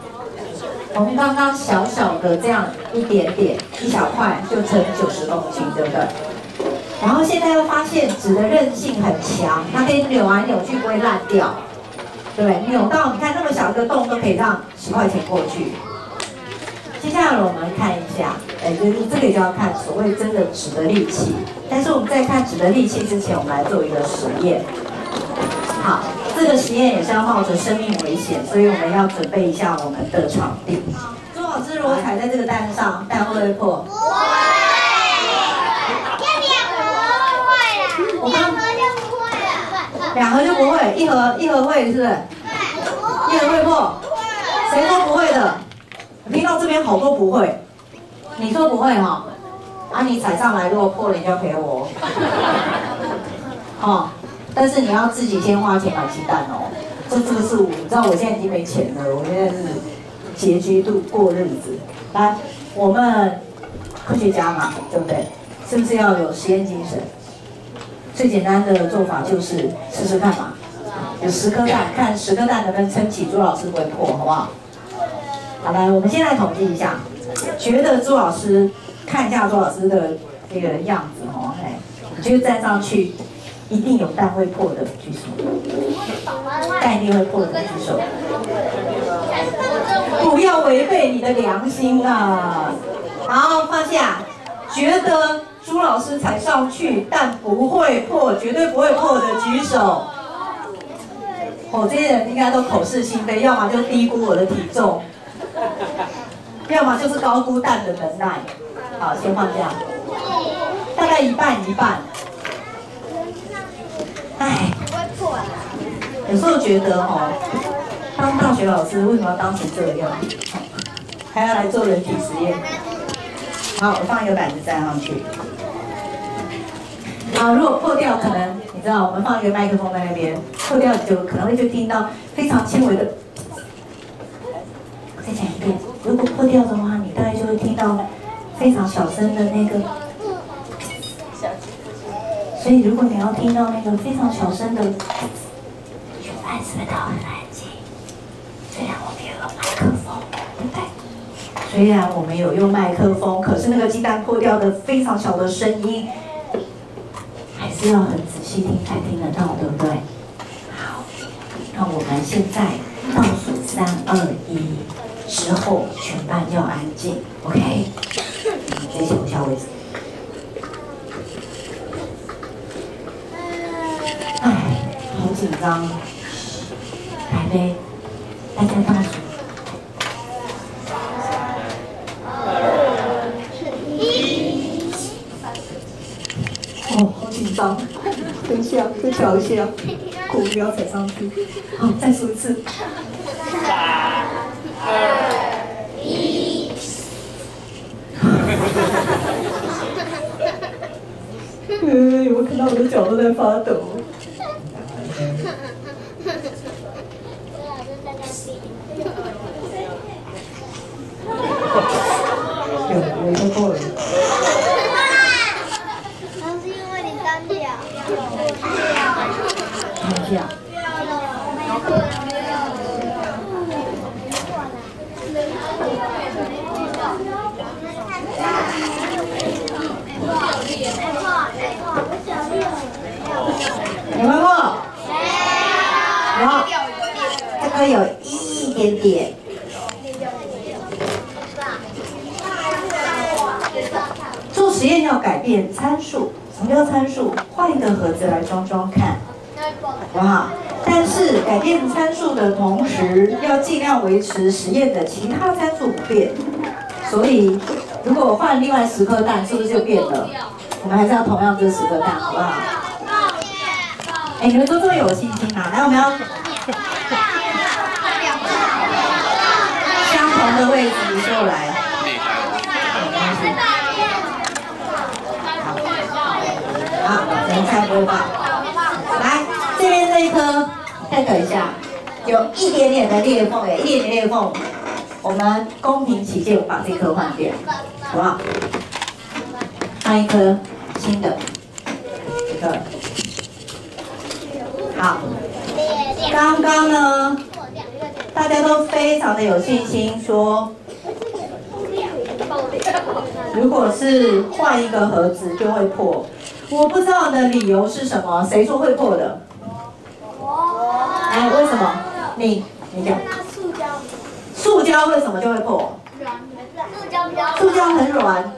我们刚刚小小的这样一点点一小块就撑九十公斤，对不对？然后现在又发现纸的韧性很强，它可以扭来扭去不会烂掉，对不对？扭到你看那么小一个洞都可以让十块钱过去。接下来我们看一下，哎，就是这个就要看所谓真的纸的力气。但是我们在看纸的力气之前，我们来做一个实验。好。这个实验也是要冒着生命危险，所以我们要准备一下我们的场地。朱老师如果踩在这个蛋上，蛋会不会破？不会。这两盒会了，两盒就不会了。两盒就不会，一盒一盒会是不是？一盒会破？谁说不会的？听到这边好多不会。你说不会哈？啊，你踩上来如果破了，你就要赔我。哦。但是你要自己先花钱买鸡蛋哦。这这个是我，你知道我现在已经没钱了，我现在是拮据度过日子。来，我们科学家嘛，对不对？是不是要有实验精神？最简单的做法就是试试看嘛，有十颗蛋，看十颗蛋能不能撑起朱老师不会破，好不好？好来，我们先来统计一下，觉得朱老师看一下朱老师的这个样子哦，哎，你觉得站上去一定有蛋会破的举手，蛋一定会破的举手，不要违背你的良心啊！好，放下，觉得朱老师踩上去但不会破，绝对不会破的举手。哦，这些人应该都口是心非，要么就低估我的体重。要么就是高估蛋的能耐，好，先放下，大概一半一半。哎，有时候觉得哦，当大学老师为什么要当成这样，还要来做人体实验？好，我放一个板子站上去。啊，如果破掉，可能你知道，我们放一个麦克风在那边，破掉就可能会就听到非常轻微的。再讲一遍，如果破掉的话，你大概就会听到非常小声的那个。所以如果你要听到那个非常小声的，全班是不是都很安静？虽然我们有麦克风，对不对？虽然我们有用麦克风，可是那个鸡蛋破掉的非常小的声音，是要很仔细听才听得到，对不对？好，那我们现在倒数三二一。之后全班要安静，OK？先请下位置。哎，好紧张，来呗，大家倒数。哦，好紧张，等一下，再调一下，鼓不要踩上去。好，再数一次。三二一，嗯，有没有看到我的脚都在发抖？有，有一个过了。那是因为你单脚。单脚。有没有？有。这个有一点点。做实验要改变参数，什么叫参数？换一个盒子来装装看，好不好？但是改变参数的同时，要尽量维持实验的其他参数不变。所以，如果我换另外十颗蛋，是不是就变了？我们还是要同样这十颗蛋，好不好？哎，你们都这么有信心啊！来，我们要 相同的位置就来。好，我们猜播报。来，这边这一颗，再等一下，有一点点的裂缝，哎，一点点裂缝。我们公平起见，把这颗换掉，好不好？换一颗新的，这个。好，刚刚呢，大家都非常的有信心，说如果是换一个盒子就会破。我不知道的理由是什么，谁说会破的？哎，为什么？你，你讲。塑胶塑胶为什么就会破？软，塑胶比较。塑胶很软。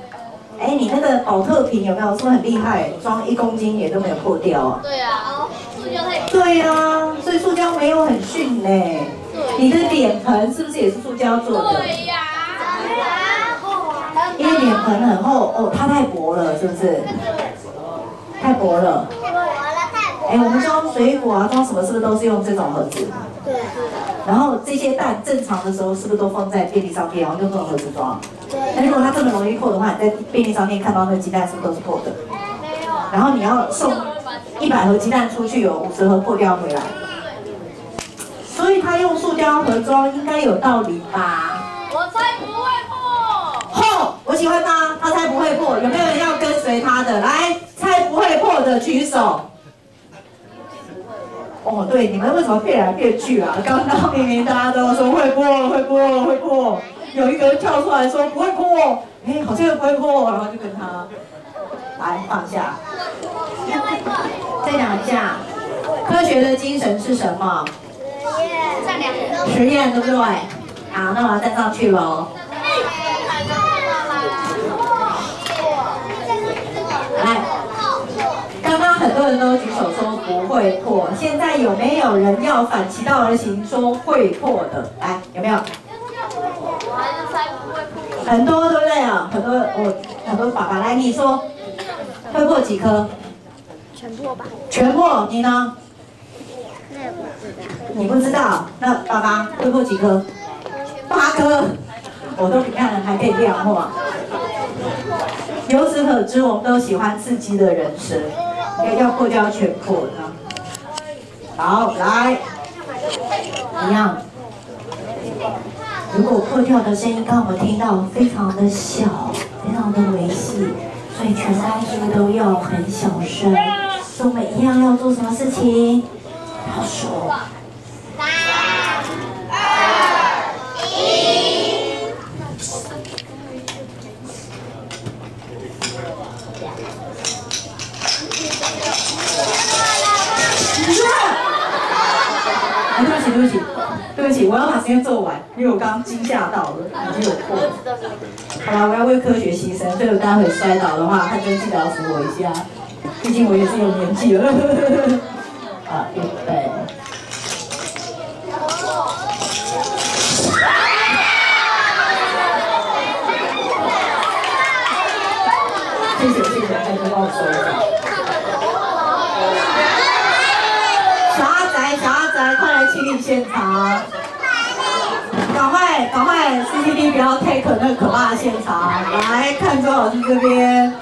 哎，你那个保特瓶有没有？是不是很厉害？装一公斤也都没有破掉啊。对啊，塑胶太。对啊，所以塑胶没有很逊呢。你的脸盆是不是也是塑胶做的？对呀。因为脸盆很厚哦，它太薄了，是不是？太薄了。太薄了，太薄。哎，我们装水果啊，装什么是不是都是用这种盒子？对对。然后这些蛋正常的时候是不是都放在便利商店，然后用这种盒子装？对。那如果它这么容易破的话，你在便利商店看到那个鸡蛋是不是都是破的？没有。然后你要送一百盒鸡蛋出去，有五十盒破掉回来。所以他用塑胶盒装，应该有道理吧？我才不会破。我喜欢他，他猜不会破。有没有人要跟随他的？来，猜不会破的举手。哦，对，你们为什么变来变去啊？刚刚明明大家都说会破，会破，会破，有一个人跳出来说不会破，哎，好像不会破，然后就跟他来放下。再讲一下，科学的精神是什么？实验，对不对？好，那我要站上去喽。来，刚刚很多人都举手说不会破，现在有没有人要反其道而行说会破的？来，有没有？很多，对不对啊？很多，我很多爸爸来，你说会破几颗？全破吧？全破，你呢？你不知道？那爸爸会破几颗？八颗，我都比看还可以量化。由此可知，我们都喜欢刺激的人生，要要破掉全破的。好，来，一样。如果破掉的声音刚刚我听到非常的小，非常的微细，所以全班是不是都要很小声？所以我们一样要做什么事情？要说。对不起，对不起，我要把时间做完，因为我刚刚惊吓到了，已经有破。好吧，我要为科学牺牲，所以我待会摔倒的话，他就记得要扶我一下，毕竟我也是有年纪了。啊，预备。谢谢谢谢，大家帮我收一下。小阿仔，小阿现场！赶快，赶快，CCD 不要 take 那可怕的现场，来看周老师这边。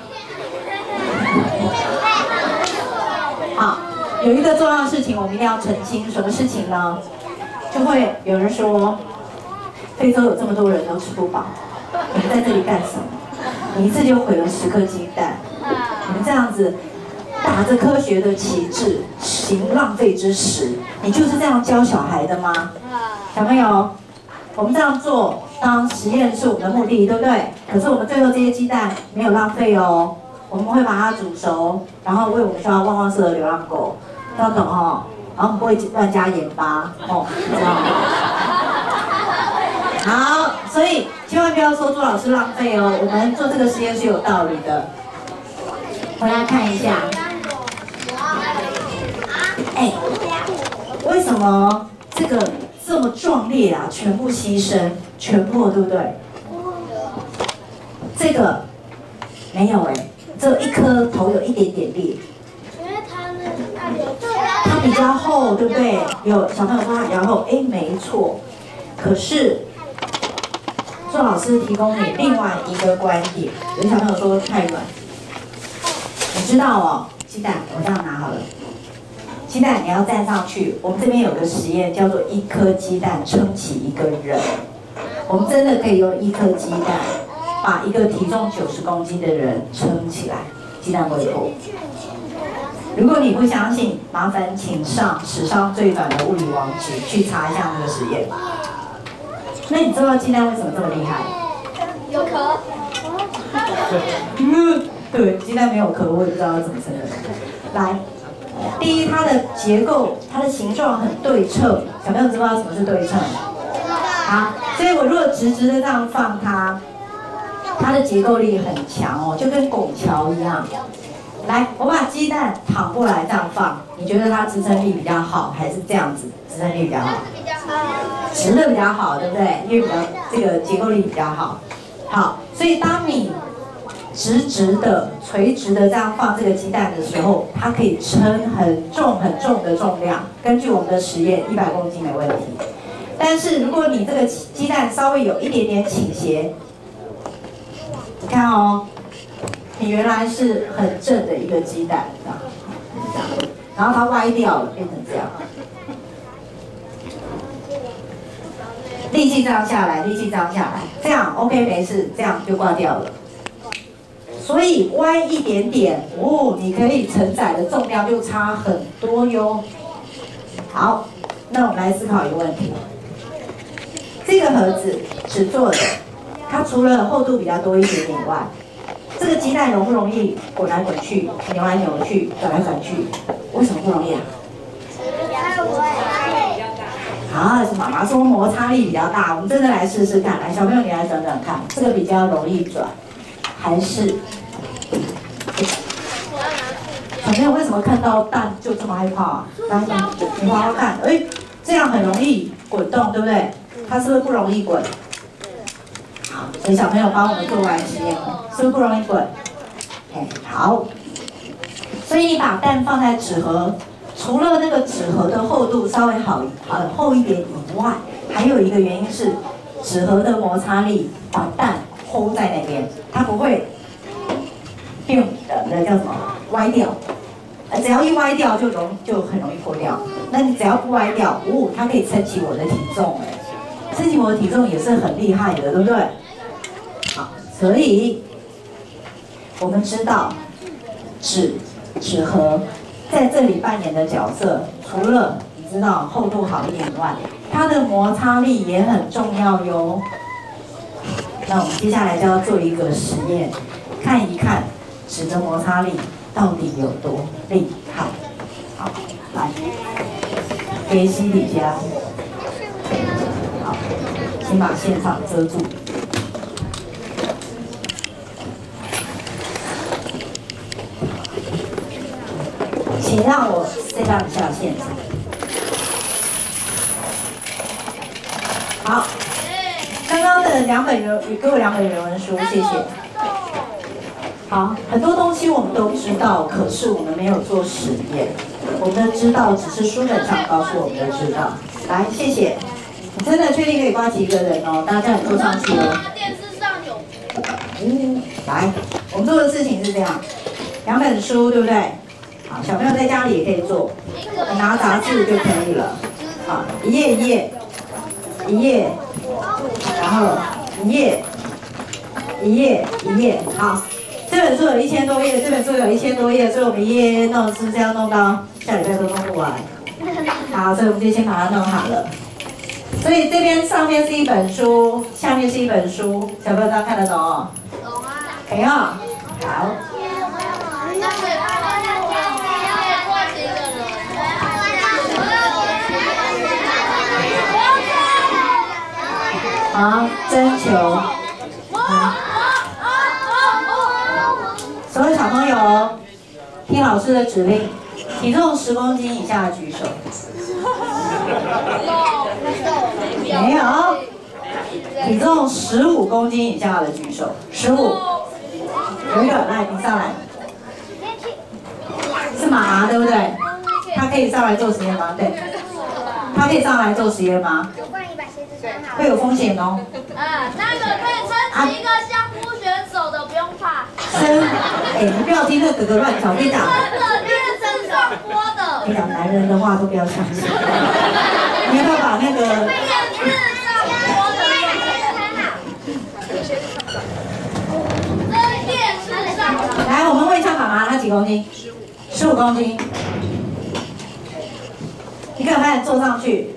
好，有一个重要的事情我们一定要澄清，什么事情呢？就会有人说，非洲有这么多人都吃不饱，你们在这里干什么？你一次就毁了十颗鸡蛋，你们这样子打着科学的旗帜行浪费之实，你就是这样教小孩的吗？小朋友，我们这样做，当实验是我们的目的，对不对？可是我们最后这些鸡蛋没有浪费哦，我们会把它煮熟，然后喂我们学校旺旺色的流浪狗，要懂哦，然后不会乱加盐巴哦，知道吗？好，所以千万不要说朱老师浪费哦，我们做这个实验是有道理的。回来看一下，哎，为什么这个这么壮烈啊？全部牺牲，全部，对不对？这个没有哎，只有一颗头有一点点裂，因为它那那有它比较厚，对不对？有小朋友说它比较厚，哎，没错。可是周老师提供你另外一个观点，有小朋友说太软，你知道哦，鸡蛋我这样拿好了，鸡蛋你要站上去，我们这边有个实验叫做一颗鸡蛋撑起一个人，我们真的可以用一颗鸡蛋把一个体重九十公斤的人撑起来，鸡蛋不会破。如果你不相信，麻烦请上史上最短的物理网址去查一下那个实验。那你知道鸡蛋为什么这么厉害？有壳。嗯，对，鸡蛋没有壳，我也不知道要怎么称的。来，第一，它的结构，它的形状很对称。小朋友知道什么是对称？好，所以我如果直直的这样放它，它的结构力很强哦，就跟拱桥一样。来，我把鸡蛋躺过来这样放，你觉得它支撑力比较好，还是这样子支撑力比较好？比较好。直的比较好，对不对？因为比较这个结构力比较好。好，所以当你直直的、垂直的这样放这个鸡蛋的时候，它可以撑很重很重的重量。根据我们的实验，一百公斤没问题。但是如果你这个鸡蛋稍微有一点点倾斜，你看哦，你原来是很正的一个鸡蛋，这样，然后它歪掉了，变成这样。力气这样下来，力气这样下来，这样 OK 没事，这样就挂掉了。所以歪一点点，哦，你可以承载的重量就差很多哟。好，那我们来思考一个问题：这个盒子纸做的，它除了厚度比较多一点点外，这个鸡蛋容不容易滚来滚去、扭来扭去、转来转去？为什么不容易啊？好，是妈妈说摩擦力比较大，我们真的来试试看。来，小朋友你来转转看，这个比较容易转，还是？小朋友为什么看到蛋就这么害怕？来，你你好好看，哎，这样很容易滚动，对不对？它是不是不容易滚？好，所以小朋友帮我们做完实验，是不是不容易滚？哎，好。所以你把蛋放在纸盒。除了那个纸盒的厚度稍微好呃厚一点以外，还有一个原因是纸盒的摩擦力把蛋铺在那边，它不会变呃那叫什么歪掉，只要一歪掉就容就很容易破掉。那你只要不歪掉，哦，它可以撑起我的体重哎，撑起我的体重也是很厉害的，对不对？好，所以我们知道纸纸盒。在这里扮演的角色，除了你知道厚度好一点以外，它的摩擦力也很重要哟。那我们接下来就要做一个实验，看一看纸的摩擦力到底有多厉害。好，来，给西里家。好，请把现场遮住。请让我这样下现场。好，两本原，给我两本原文书，谢谢。好，很多东西我们都知道，可是我们没有做实验。我们的知道只是书本上告诉我们的知道。来，谢谢。你真的确定可以挂几个人哦？大家叫你坐上去哦。嗯，来，我们做的事情是这样，两本书，对不对？好小朋友在家里也可以做，拿杂志就可以了。好，一页一页，一页，然后一页，一页一页。好，这本书有一千多页，这本书有一千多页，所以我们一页弄，是不是要弄到下礼拜都弄不完？好，所以我们就先把它弄好了。所以这边上面是一本书，下面是一本书，小朋友大家看得懂哦？懂啊。可以啊。好。好，征求。所有小朋友，听老师的指令，体重十公斤以下的举手。没有。体重十五公斤以下的举手。十五。有一个，来，你上来。是马，对不对？他可以上来做实验吗？对。他可以上来做实验吗？会有风险哦。啊，那个可以撑起一个相扑选手的，不用怕。撑，哎，你不要听那哥哥乱讲，我跟你讲。真的，练身上播的。你讲男人的话都不要相信。你要不要把那个？来，我们问一下妈妈，她几公斤？十五。十五公斤。你看，快坐上去。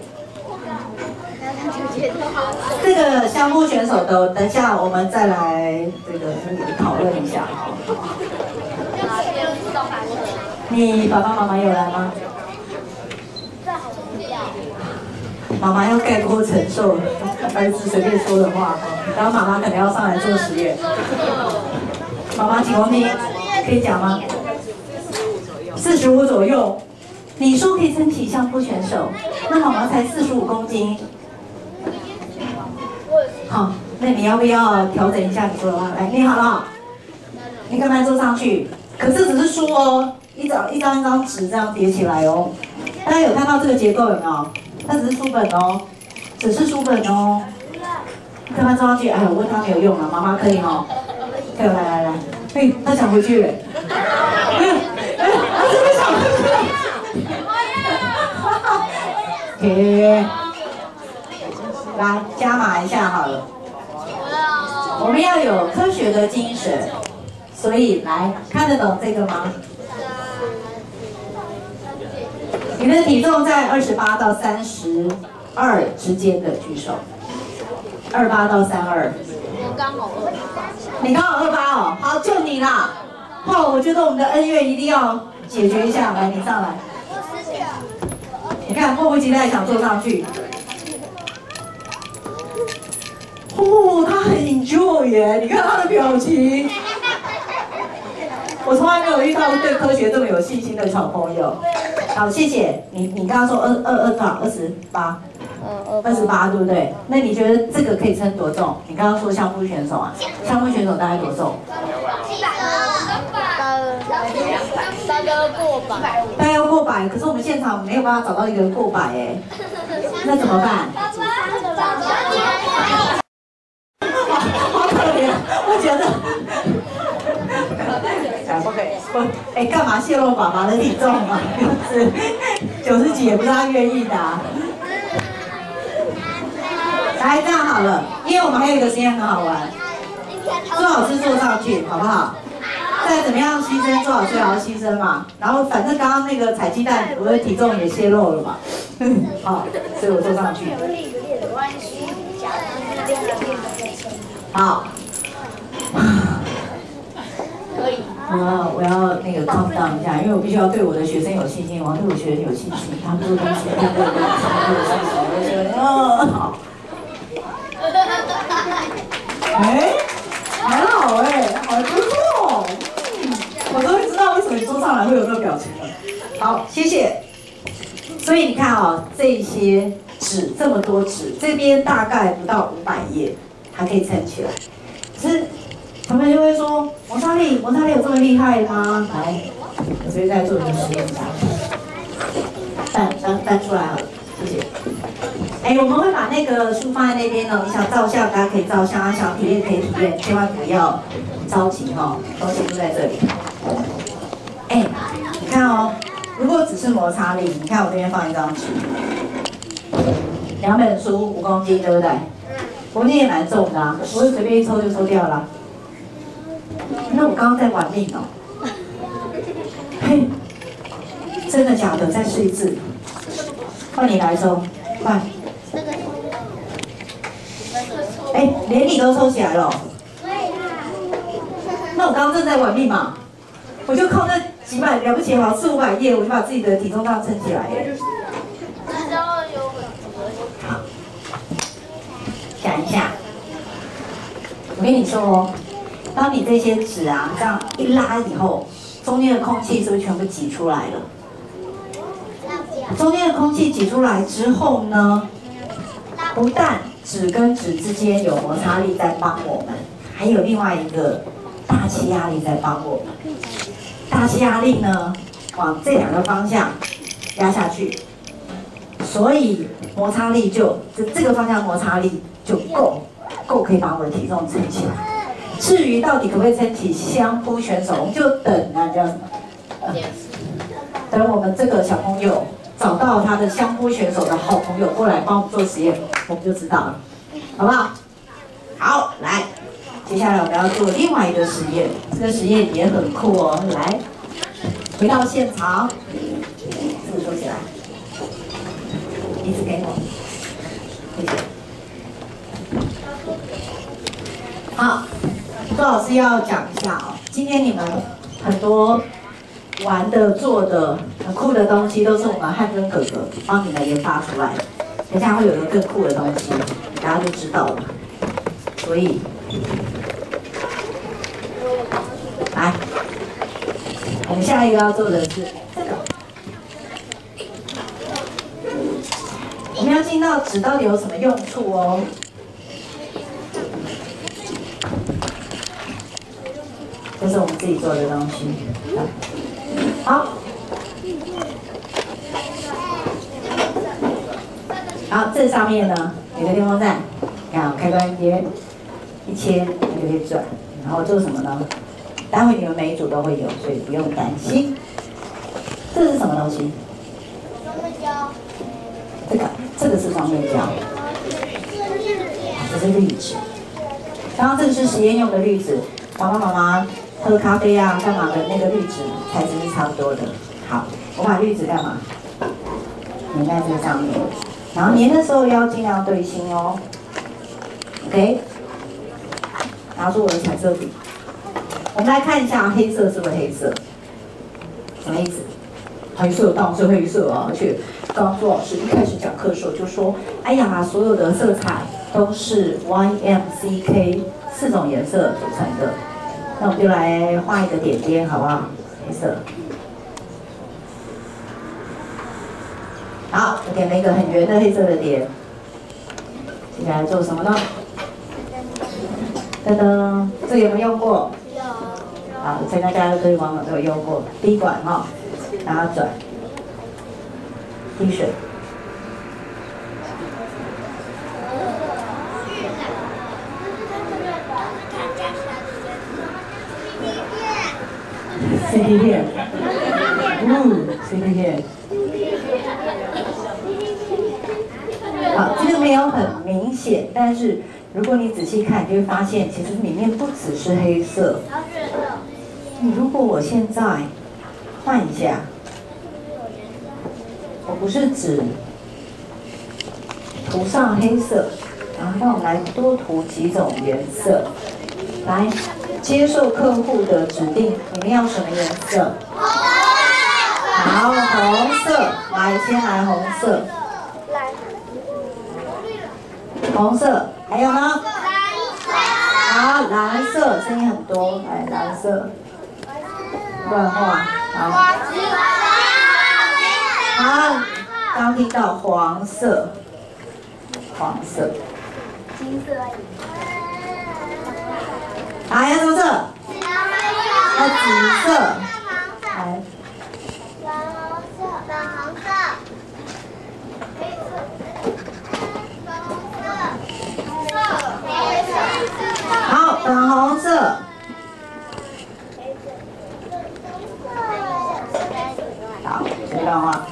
这个相扑选手都，等下我们再来这个讨论一下。你爸爸妈妈有来吗？妈妈要概括承受儿子随便说的话，然后妈妈可能要上来做实验。妈妈请问你？可以讲吗？四十五左右。你说可以撑起相扑选手，那妈妈才四十五公斤。好，那你要不要调整一下你说的话？来，你好了，你赶快坐上去。可是只是书哦，一张一张一张纸这样叠起来哦。大家有看到这个结构有没有？那只是书本哦，只是书本哦。你赶快坐上去。哎，我问他没有用啊，妈妈可以哦。可以，来来来，嘿，他想回去他真的想回来加码一下好了。我们要有科学的精神，所以来看得懂这个吗？你的体重在二十八到三十二之间的举手，二八到三二。你刚好二八哦，好，就你啦。好，我觉得我们的恩怨一定要解决一下，来，你上来。你看，迫不及待想坐上去。哦，他很 enjoy 耶，你看他的表情。我从来没有遇到对科学这么有信心的小朋友。好，谢谢你。你刚刚说二二二多少？二十八。嗯，二十八，对不对？那你觉得这个可以称多重？你刚刚说相扑选手啊，相扑选手大概多重？七百二，三个过百。大概要过百，可是我们现场没有办法找到一个人过百哎，那怎么办？好可怜，我觉得。哎，不可以，不，哎，干嘛泄露爸爸的体重嘛？是九十几也不是他愿意的、啊。来，这样好了，因为我们还有一个实验很好玩，周老师坐上去，好不好？再怎么样牺牲，周老师也要牺牲嘛。然后反正刚刚那个采鸡蛋，我的体重也泄露了嘛。好，所以我坐上去。好。我要我要那个 calm down 一下，因为我必须要对我的学生有信心，我要对我学生有信心，他们做东西要对我有信心，我觉得嗯好。哎，还好哎，还不错。嗯，我终于知道为什么你坐上来会有这个表情了。好，谢谢。所以你看哦，这些纸这么多纸，这边大概不到五百页，还可以撑起来。可是他们就会说，摩擦力，摩擦力有这么厉害吗？来，我这边再做一个实验下，搬搬搬出来好了，谢谢。哎，我们会把那个书放在那边哦。你想照相，大家可以照相；想体验可以体验，千万不要着急哈、东西都在这里。哎，你看哦，如果只是摩擦力，你看我这边放一张纸，两本书五公斤，对不对？五公斤也蛮重的啊，不是随便一抽就抽掉了。那我刚刚在玩命哦。嘿，真的假的？再试一次，换你来抽，快。哎，连你都抽起来了。那我刚刚正在玩命嘛，我就靠那几百了不起，好四五百页，我就把自己的体重这样撑起来耶。好，想一下，我跟你说哦，当你这些纸啊这样一拉以后，中间的空气是不是全部挤出来了？中间的空气挤出来之后呢，不但纸跟纸之间有摩擦力在帮我们，还有另外一个大气压力在帮我们。大气压力呢，往这两个方向压下去，所以摩擦力就这这个方向摩擦力就够够可以把我的体重撑起来。至于到底可不可以撑起相扑选手，我们就等啊，叫什么？呃等我们这个小朋友找到他的相扑选手的好朋友过来帮我们做实验，我们就知道了，好不好？好，来，接下来我们要做另外一个实验，这个实验也很酷哦。来，回到现场，这个收起来，椅子给我，谢谢。好，周老师要讲一下哦，今天你们很多玩的、做的很酷的东西，都是我们汉根哥哥帮你们研发出来的。等下会有一个更酷的东西，大家就知道了。所以，来，我们下一个要做的是这个。我们要进到纸到底有什么用处哦？这是我们自己做的东西。好，好，这上面呢有个电风扇，看开关接一切它就可以转。然后做什么呢？待会你们每一组都会有，所以不用担心。这是什么东西？双面胶这个，这个是双面胶。这是滤纸。刚刚这个是实验用的滤纸，爸爸妈妈喝咖啡啊干嘛的那个滤纸材质是差不多的。好，我把滤纸干嘛？粘在这个上面，然后粘的时候要尽量对心哦。OK，拿出我的彩色笔，我们来看一下黑色是不是黑色？什么意思？黑色当然是黑色啊，而且刚刚朱老师一开始讲课的时候就说，哎呀，所有的色彩都是 Y M C K 四种颜色组成的。那我们就来画一个点点，好不好？黑色。好，我点了一个很圆的黑色的点。接下来做什么呢？噔噔，这有没有用过？好，所以大家对往往都有用过。滴管哈，然后转，滴水。CD 片，嗯，CD 片。好，这个没有很明显，但是如果你仔细看，你就会发现其实里面不只是黑色。你如果我现在换一下，我不是只涂上黑色，然后让我们来多涂几种颜色，来接受客户的指定，你们要什么颜色？好，红色，来，先来红色。红色，还有呢？好，蓝色，声音很多，来，蓝色。乱画，好。好，刚听到黄色，黄色。金色。还有什么色？还有紫色。来。好，粉红色。好，这段话。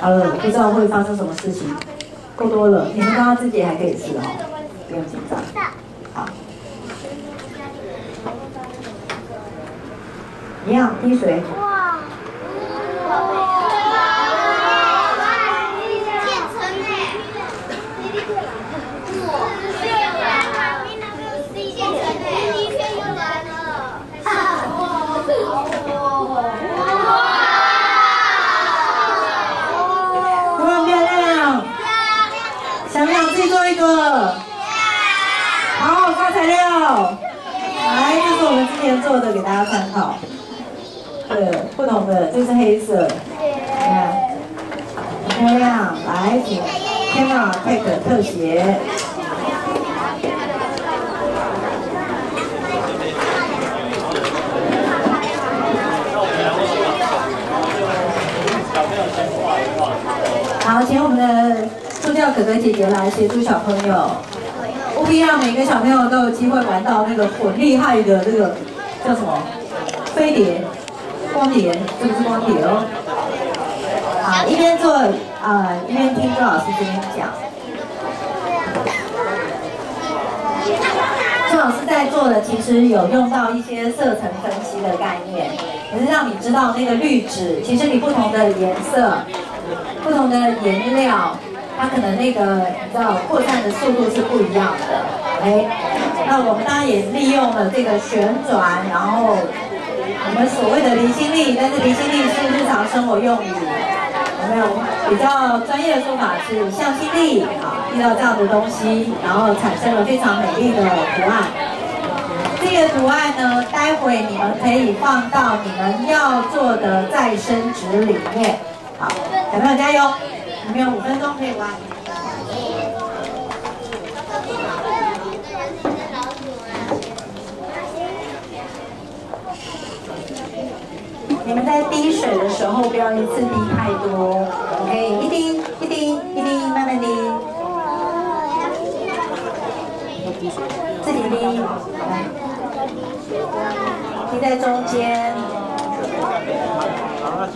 好了，不知道会发生什么事情。够多了，你们刚刚自己还可以吃哦，不用紧张。好。一样，滴水。好，发材料。来，这是我们之前做的，给大家参考。对，不同的，这是黑色，你看，漂亮。来，请 camera take 特写。好，请我们的助教可可姐姐来协助小朋友。务必让每个小朋友都有机会玩到那个很厉害的这个叫什么飞碟、光碟，这个是光碟哦。好，一边做啊，一边听周老师这边讲。周老师在做的其实有用到一些色层分析的概念，也是让你知道那个滤纸，其实你不同的颜色、不同的颜料。它可能那个你知道扩散的速度是不一样的，OK？那我们当然也利用了这个旋转，然后我们所谓的离心力，但是离心力是日常生活用语，有没有？比较专业的说法是向心力啊，遇到这样的东西，然后产生了非常美丽的图案。这个图案呢，待会你们可以放到你们要做的再生纸里面。好，小朋友加油！你们有五分钟可以玩。你们在滴水的时候不要一次滴太多，OK？一滴一滴一滴，慢慢滴。自己滴，滴在中间。好了。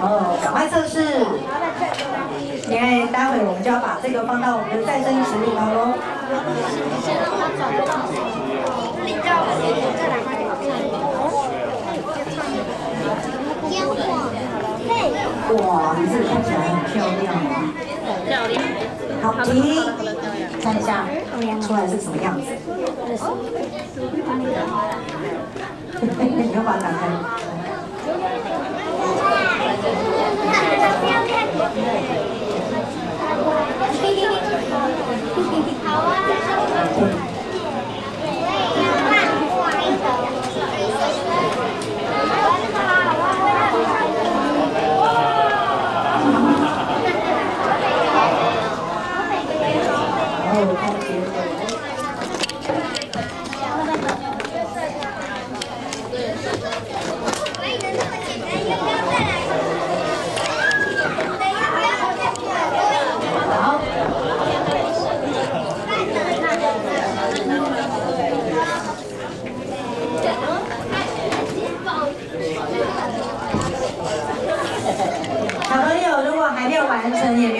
哦，赶快测试。因为待会我们就要把这个放到我们的再生池里头喽。哇，你这个看起来很漂亮哦。漂亮。好，停，看一下出来是什么样子。你要把它打开。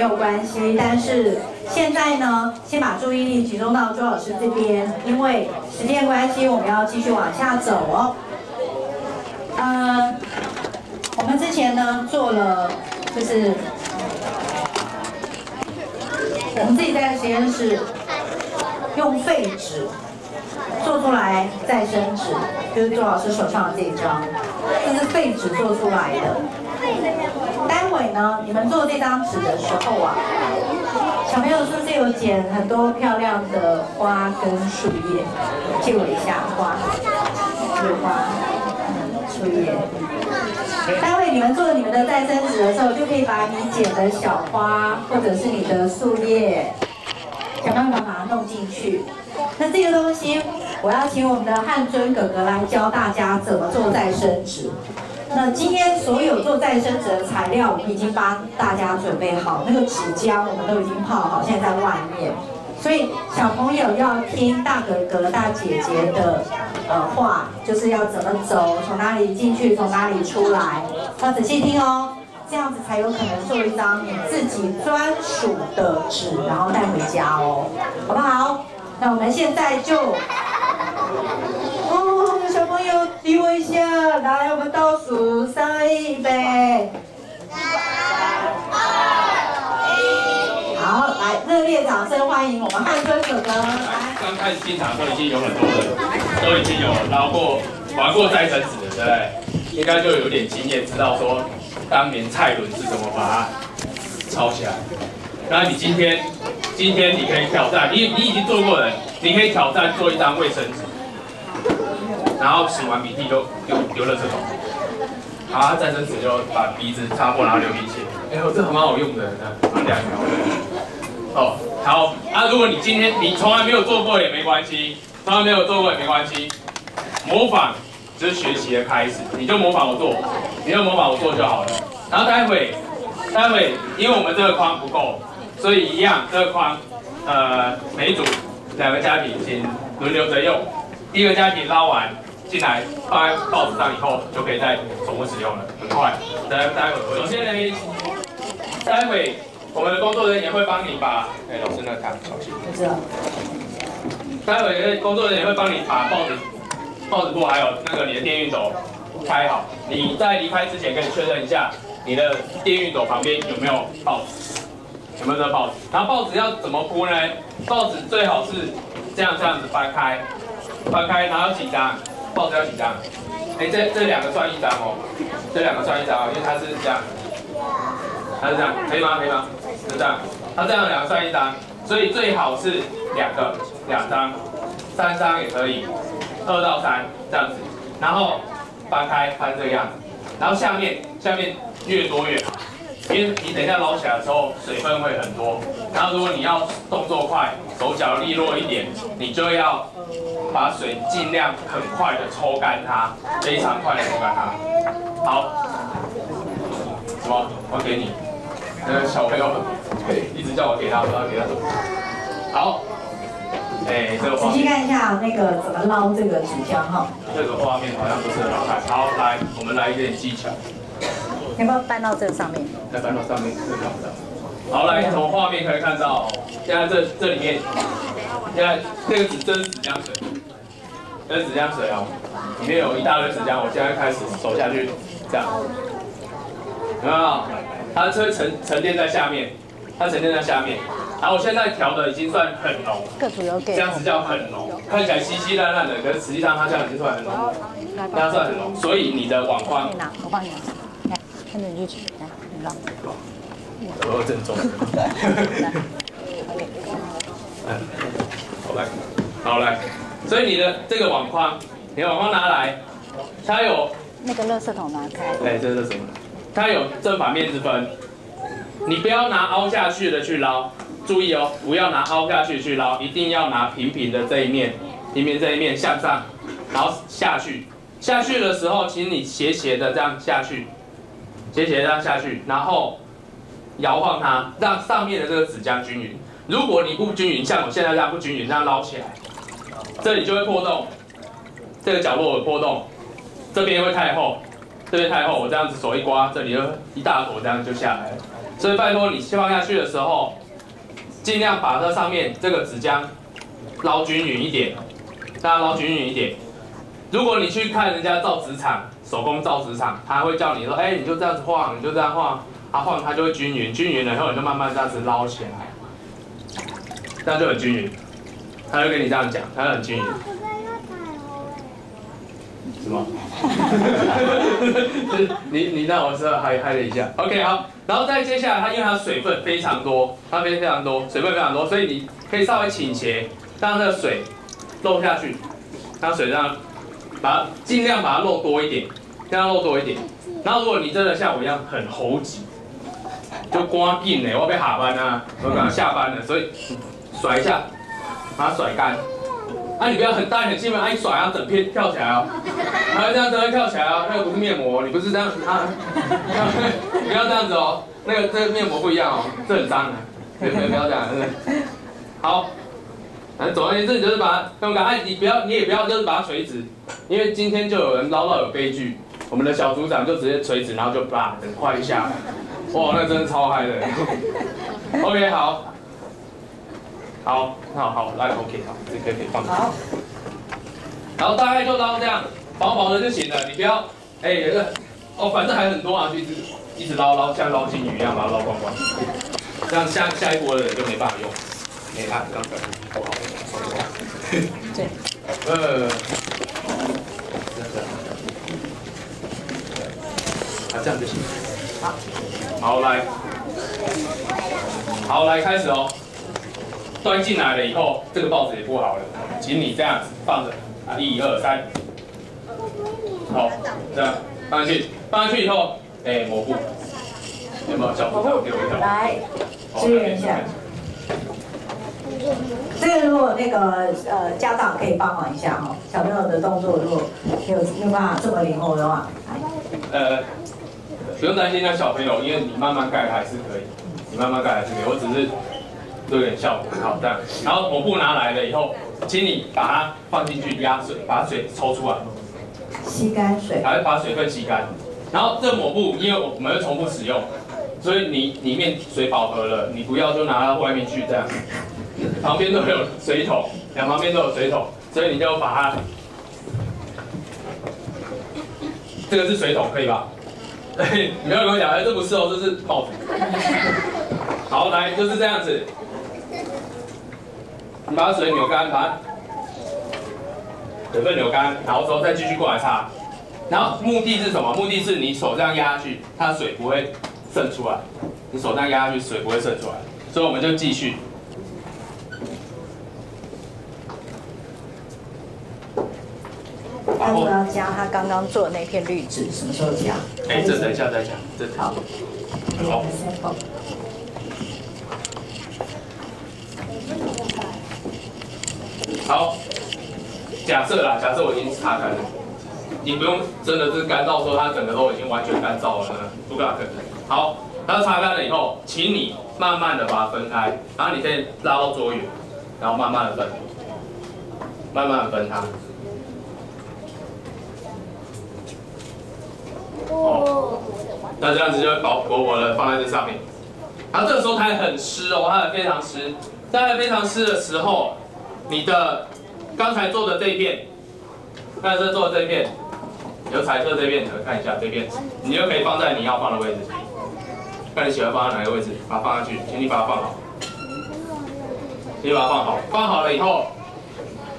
有关系。但是现在呢，先把注意力集中到周老师这边，因为时间关系，我们要继续往下走哦。呃，我们之前呢做了，就是我们自己在实验室用废纸做出来再生纸，就是周老师手上的这一张，这是废纸做出来的。会呢，你们做这张纸的时候啊。小朋友是不是有剪很多漂亮的花跟树叶？借我一下花，有花，树叶。待会你们做你们的再生纸的时候，就可以把你剪的小花或者是你的树叶，想办法把它弄进去。那这个东西，我要请我们的汉尊哥哥来教大家怎么做再生纸。那今天所有做再生纸的材料，我们已经帮大家准备好，那个纸浆我们都已经泡好，现在在外面。所以小朋友要听大哥哥、大姐姐的呃话，就是要怎么走，从哪里进去，从哪里出来，要仔细听哦，这样子才有可能做一张你自己专属的纸，然后带回家哦，好不好？那我们现在就。提我一下，来，我们倒数三一备。三二一，好，来，热烈掌声欢迎我们汉春哥哥。刚开始进场的时候已经有很多人，都已经有捞过、玩过再生纸的，对不对？应该就有点经验，知道说当年蔡伦是怎么把它抄起来。那你今天，今天你可以挑战，你你已经做过了，你可以挑战做一张卫生纸。然后擤完鼻涕就丢丢了这种，好，再生纸就把鼻子擦破，然后流鼻血。哎呦，这很蛮好用的，这两条。哦，好啊，如果你今天你从来没有做过也没关系，从来没有做过也没关系。模仿就是学习的开始，你就模仿我做，你就模仿我做就好了。然后待会，待会，因为我们这个框不够，所以一样，这个框，呃，每一组两个家庭请轮流着用。第一个家庭捞完。进来放在报纸上以后，就可以再重复使用了，很快。待待会，首先呢，待会我们的工作人员会帮你把，哎，老师那看，小心。知道。待会工作人员会帮你把报纸、报纸布还有那个你的电熨斗开好。你在离开之前可以确认一下，你的电熨斗旁边有没有报纸，有没有这个报纸？然后报纸要怎么铺呢？报纸最好是这样这样子翻开，翻开，然后几张？报纸要几张？哎，这这两个算一张哦，这两个算一张哦，因为它是这样，它是这样，可以吗？可以吗？是这样，它这样两个算一张，所以最好是两个，两张，三张也可以，二到三这样子，然后翻开翻这个样子，然后下面下面越多越好。因为你等一下捞起来的时候，水分会很多。然后如果你要动作快，手脚利落一点，你就要把水尽量很快的抽干它，非常快的抽干它。好，什么？我给你。那个小朋友一直叫我给他，我要给他什么？好。哎，这个仔细看一下那个怎么捞这个纸浆哈。这个画面好像不是很好看。好，来，我们来一点技巧。要不要搬到这个上面？再搬到上面可以看不到。好，来从画面可以看到，现在这这里面，现在这个纸这是纸浆水，这是纸浆水哦，里面有一大堆纸浆，我现在开始走下去，这样，有没有？它会沉沉淀在下面，它沉淀在下面，然后我现在调的已经算很浓，这样子叫很浓，看起来稀稀烂烂的，可是实际上它这样已经算很浓，这样算很浓，所以你的网框我帮你拿。来，跟着你去取，来，你让。我正宗。来，好来，好来，所以你的这个网框，你的网框拿来，它有，那个垃圾桶拿开。哎，这是什么？它有正反面之分，你不要拿凹下去的去捞，注意哦，不要拿凹下去去捞，一定要拿平平的这一面，平平这一面向上，然后下去，下去的时候，请你斜斜的这样下去，斜斜这样下去，然后摇晃它，让上面的这个纸浆均匀。如果你不均匀，像我现在这样不均匀，这样捞起来，这里就会破洞，这个角落有破洞，这边会太厚，这边太厚，我这样子手一刮，这里就一大坨这样就下来了。所以拜托你放下去的时候，尽量把这上面这个纸浆捞均匀一点，大家捞均匀一点。如果你去看人家造纸厂，手工造纸厂，他会叫你说，哎，你就这样子晃，你就这样晃，它晃它就会均匀，均匀了以后你就慢慢这样子捞起来，这样就很均匀。他就跟你这样讲，它就很均匀。什么？你你让我是嗨嗨了一下，OK 好，然后再接下来，它因为它水分非常多，它非非常多，水分非常多，所以你可以稍微倾斜，让这个水漏下去，让水让把它尽量把它露多一点，让它漏多一点。然后如果你真的像我一样很猴急，就刮劲呢，我要下班啊，我刚下班了，所以甩一下，把它甩干。啊，你不要很大很兴奋，啊一甩啊，整片跳起来哦，啊这样子会跳起来啊，那个不是面膜，你不是这样子啊，不要这样子哦，那个这个面膜不一样哦，这很脏的，不要不要这样。好，反正总而言之，你就是把它用个，哎，你不要，你也不要就是把它垂直，因为今天就有人捞到有悲剧，我们的小组长就直接垂直，然后就啪很快一下，哇，那真的超嗨的。OK，好。好，好好来，OK，好，这个可以放。好，然后大概就捞这样，薄薄的就行了，你不要，哎，有个，哦，反正还很多啊，就一直一直捞捞，像捞金鱼一样把它捞光光，这样下下一波的人就没办法用，没看刚才，不好，对，呃，这样子，啊，这样就行。好，好来，好来开始哦。端进来了以后，这个报纸也不好了，请你这样子放着啊，一二三，好，这样放上去，放上去以后，哎，抹布，有没有小布给我一条？来支援一下。这个如果那个呃家长可以帮忙一下哈，小朋友的动作如果有没有办法这么灵活的话，呃，不用担心像小朋友，因为你慢慢盖还是可以，你慢慢盖还是可以，我只是。做点效果，好这样。然后抹布拿来了以后，请你把它放进去压水，把水抽出来，吸干水，还是把水分吸干。然后这抹布，因为我们会重复使用，所以你里面水饱和了，你不要就拿到外面去这样。旁边都有水桶，两旁边都有水桶，所以你就把它，这个是水桶，可以吧？你不要跟我讲，哎，这不是哦，这是报纸。好，来就是这样子。你把水扭干，把水分扭干，然后之后再继续过来擦。然后目的是什么？目的是你手这样压下去，它水不会渗出来。你手这样压下去，水不会渗出来。所以我们就继续。他说要加他刚刚做的那片绿纸，什么时候加？哎，这等一下再讲，这好。好。好，假设啦，假设我已经擦干了，你不用真的是干燥说它整个都已经完全干燥了呢，不大可能。好，它擦干了以后，请你慢慢的把它分开，然后你可以拉到桌缘，然后慢慢的分，慢慢的分它。哦，那这样子就会薄薄薄的放在这上面。然后这个时候它还很湿哦，它还非常湿。在还非常湿的时候，你的刚才做的这一片，刚才做的这一片，有彩色这一片的，看一下这边，你就可以放在你要放的位置。看你喜欢放在哪个位置，把它放上去，请你把它放好。请你把它放好，放好了以后，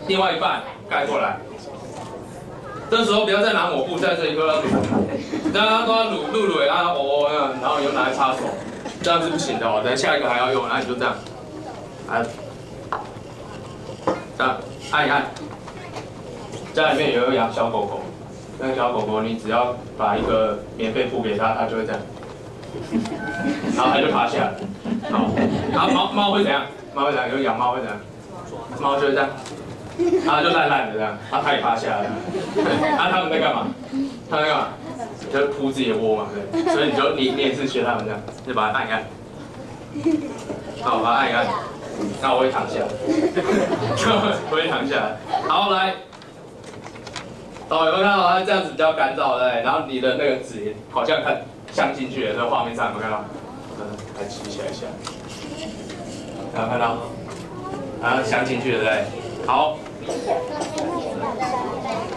另外一半盖过来。这时候不要再拿抹布在这里都要撸，大家都要撸撸撸，然后哦，然后你又拿来擦手，这样是不行的哦。等下一个还要用，那你就这样，按，这样按一按。家里面有一个养小狗狗，那个小狗狗你只要把一个棉被铺给它，它就会这样，然后它就趴下来。好，然后猫猫会怎样？猫会怎样？有养猫会怎样？猫就会这样。然后就烂烂的这样，他他也趴下来了。啊，他们在干嘛？他们在干嘛？就铺自己的窝嘛，对。所以你就你你也是学他们这样，就把它按一按。好，把它按一按。那我会躺下，我会躺下来。好，来。哦，有没有看到它这样子比较干燥，对然后你的那个纸好像看像进去了，这个画面上有没有看到？嗯，来举起来一下。有没有看到？啊，镶进去了，对好。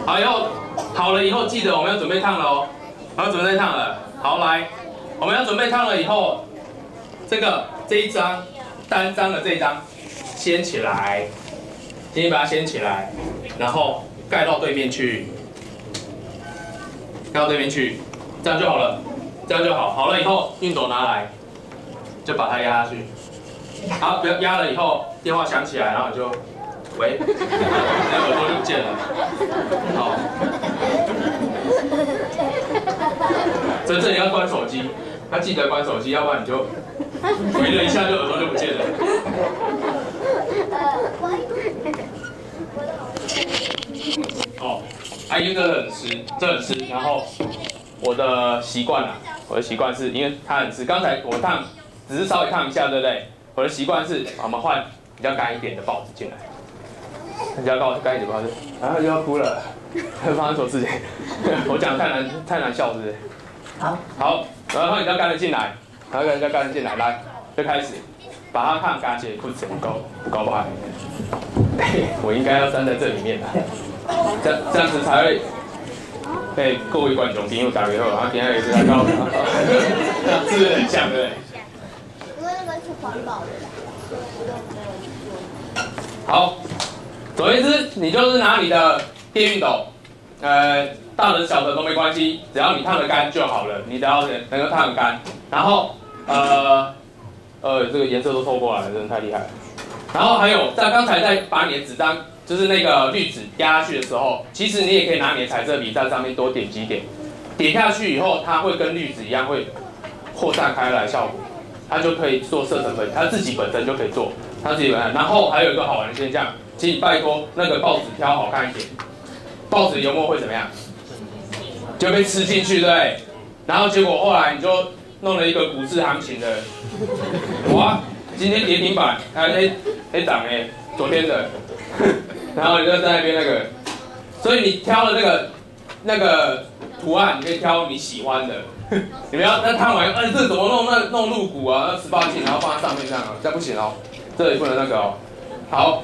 好，以后好了以后，记得我们要准备烫了哦。我要，准备烫了。好，来，我们要准备烫了以后，这个这一张单张的这一张掀起来，先把它掀起来，然后盖到对面去，盖到对面去，这样就好了，这样就好。好了以后，熨斗拿来，就把它压下去。好，不要压了以后，电话响起来，然后就。喂，那耳朵就不见了。好，真正你要关手机，要记得关手机，要不然你就回了一下就耳朵就不见了。哦，阿英这很湿，这很湿。然后我的习惯啊，我的习惯是因为它很湿，刚才我烫只是稍微烫一下，对不对？我的习惯是，我们换比较干一点的报纸进来。人家告我干一点不好然后就要哭了，发生什么事情？我讲太难太难笑是不是？好，好，然后你要干的进来，然后人家干的进来，来，就开始把它看干净，裤子不够不够吧？我应该要站在这里面的，这这样子才会被各位观众朋友打给后，然后点下也是他高，是不是很像对？因为那个是环保的。好。总而言之，你就是拿你的电熨斗，呃，大的小的都没关系，只要你烫的干就好了。你只要能够烫干，然后呃呃，这个颜色都透过来了，真的太厉害了。然后还有在刚才在把你的纸张，就是那个滤纸压下去的时候，其实你也可以拿你的彩色笔在上面多点几点，点下去以后，它会跟滤纸一样会扩散开来效果，它就可以做色成分，它自己本身就可以做，他自己本身。然后还有一个好玩的现象。请你拜托那个报纸挑好看一点，报纸油墨会怎么样？就被吃进去，对然后结果后来你就弄了一个股市行情的，哇，今天跌停板，还黑黑涨哎，昨天的，然后你就在那边那个，所以你挑了那个那个图案，你可以挑你喜欢的，你不要那烫完，哎，这怎么弄？那弄入股啊，那十八禁，然后放在上面这样啊，这样不行哦，这里不能那个哦，好。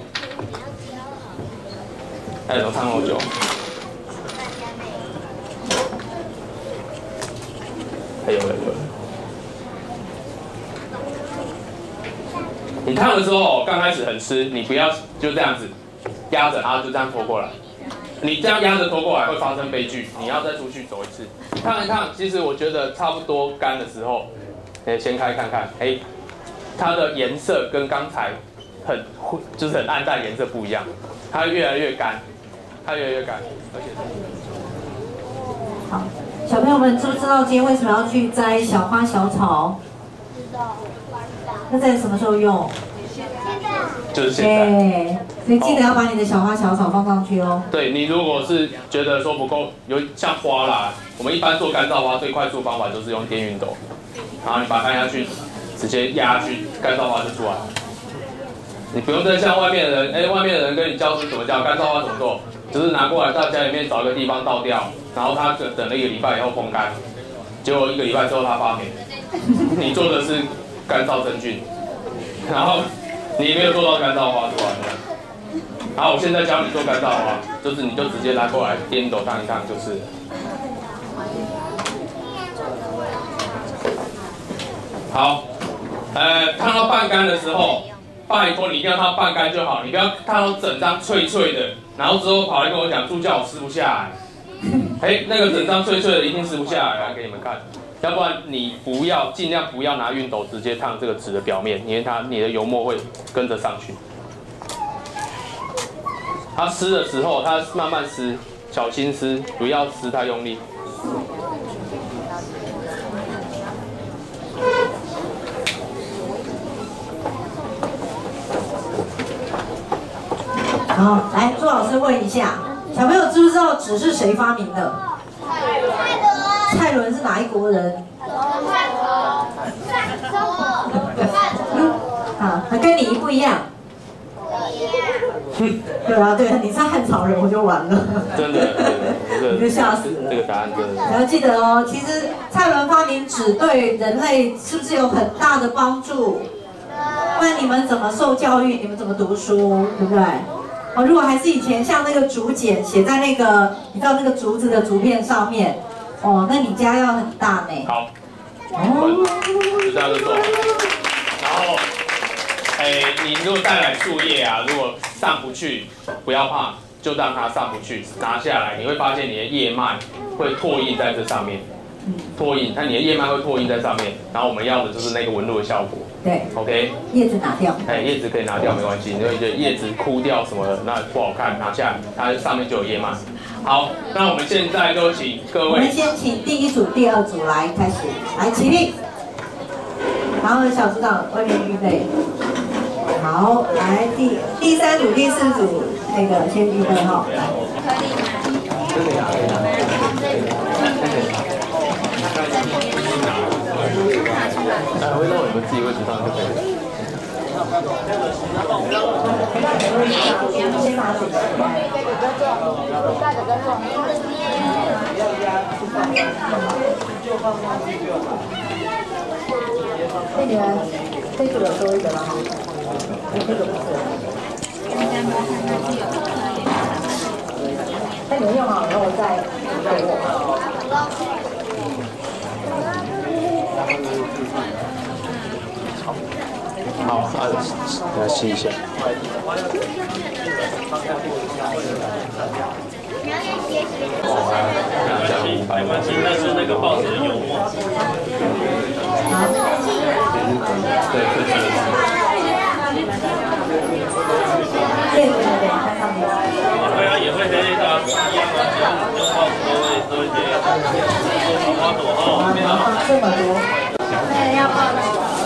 还有烫好久，还有还有。你烫的时候刚开始很湿，你不要就这样子压着，然后就这样拖过来。你这样压着拖过来会发生悲剧，你要再出去走一次。烫一烫，其实我觉得差不多干的时候，哎，掀开看看，哎，它的颜色跟刚才很就是很暗淡颜色不一样，它越来越干。它越来越干，而且好，小朋友们知不知道今天为什么要去摘小花小草？知道。那在什么时候用？现在。就是现在。所以记得要把你的小花小草放上去哦。对你如果是觉得说不够，有像花啦，我们一般做干燥花最快速方法就是用电熨斗，然后你把它按下去，直接压去，干燥花就出来。你不用再像外面的人，哎，外面的人跟你教是怎么教干燥花怎么做。只是拿过来到家里面找一个地方倒掉，然后它等等了一个礼拜以后风干，结果一个礼拜之后它发霉，你做的是干燥真菌，然后你没有做到干燥花出来的。好，我现在教你做干燥花，就是你就直接拿过来颠斗烫一烫就是。好，呃，烫到半干的时候，拜托你一定要烫半干就好，你不要烫到整张脆脆的，然后之后跑来跟我讲助教我撕不下来。哎，那个整张脆脆的一定撕不下来，来给你们看。要不然你不要尽量不要拿熨斗直接烫这个纸的表面，因为它你的油墨会跟着上去。它撕的时候，它慢慢撕，小心撕，不要撕太用力。好，来朱老师问一下，小朋友知不知道纸是谁发明的？蔡伦，蔡伦是哪一国人？汉朝，汉朝，啊，他跟你不一样。对啊，对啊，你是汉朝人，我就完了。真的，你就吓死了。这个答案真的。你要记得哦，其实蔡伦发明纸对人类是不是有很大的帮助？不然你们怎么受教育？你们怎么读书？对不对？哦，如果还是以前像那个竹简写在那个你知道那个竹子的竹片上面，哦，那你家要很大呢。好，哦，就这样子做。然后，哎，你如果带来树叶啊，如果上不去，不要怕，就让它上不去，拿下来，你会发现你的叶脉会拓印在这上面。拓印，那你的叶脉会拓印在上面，然后我们要的就是那个纹路的效果。对，OK。叶子拿掉。哎，叶子可以拿掉没关系，因为这叶子枯掉什么的，那不好看，拿下，它上面就有叶嘛。好，那我们现在就请各位。我们先请第一组、第二组来开始，来起立。然后小组长外面预备。好，来第第三组、第四组那个先预备哈。真的呀？哎，会让我们自己位置上就可以了。那你们这组有多一个了哈？这个不是。那你们用好以后再给我。好，啊，给它吸一下。没关系，那是那个报纸的油墨。对，对对。对对对，看上面。对啊，也会黑黑的，一样的，用报纸都会多一些。做花朵哇，哦，你们放这么多。对，要报纸。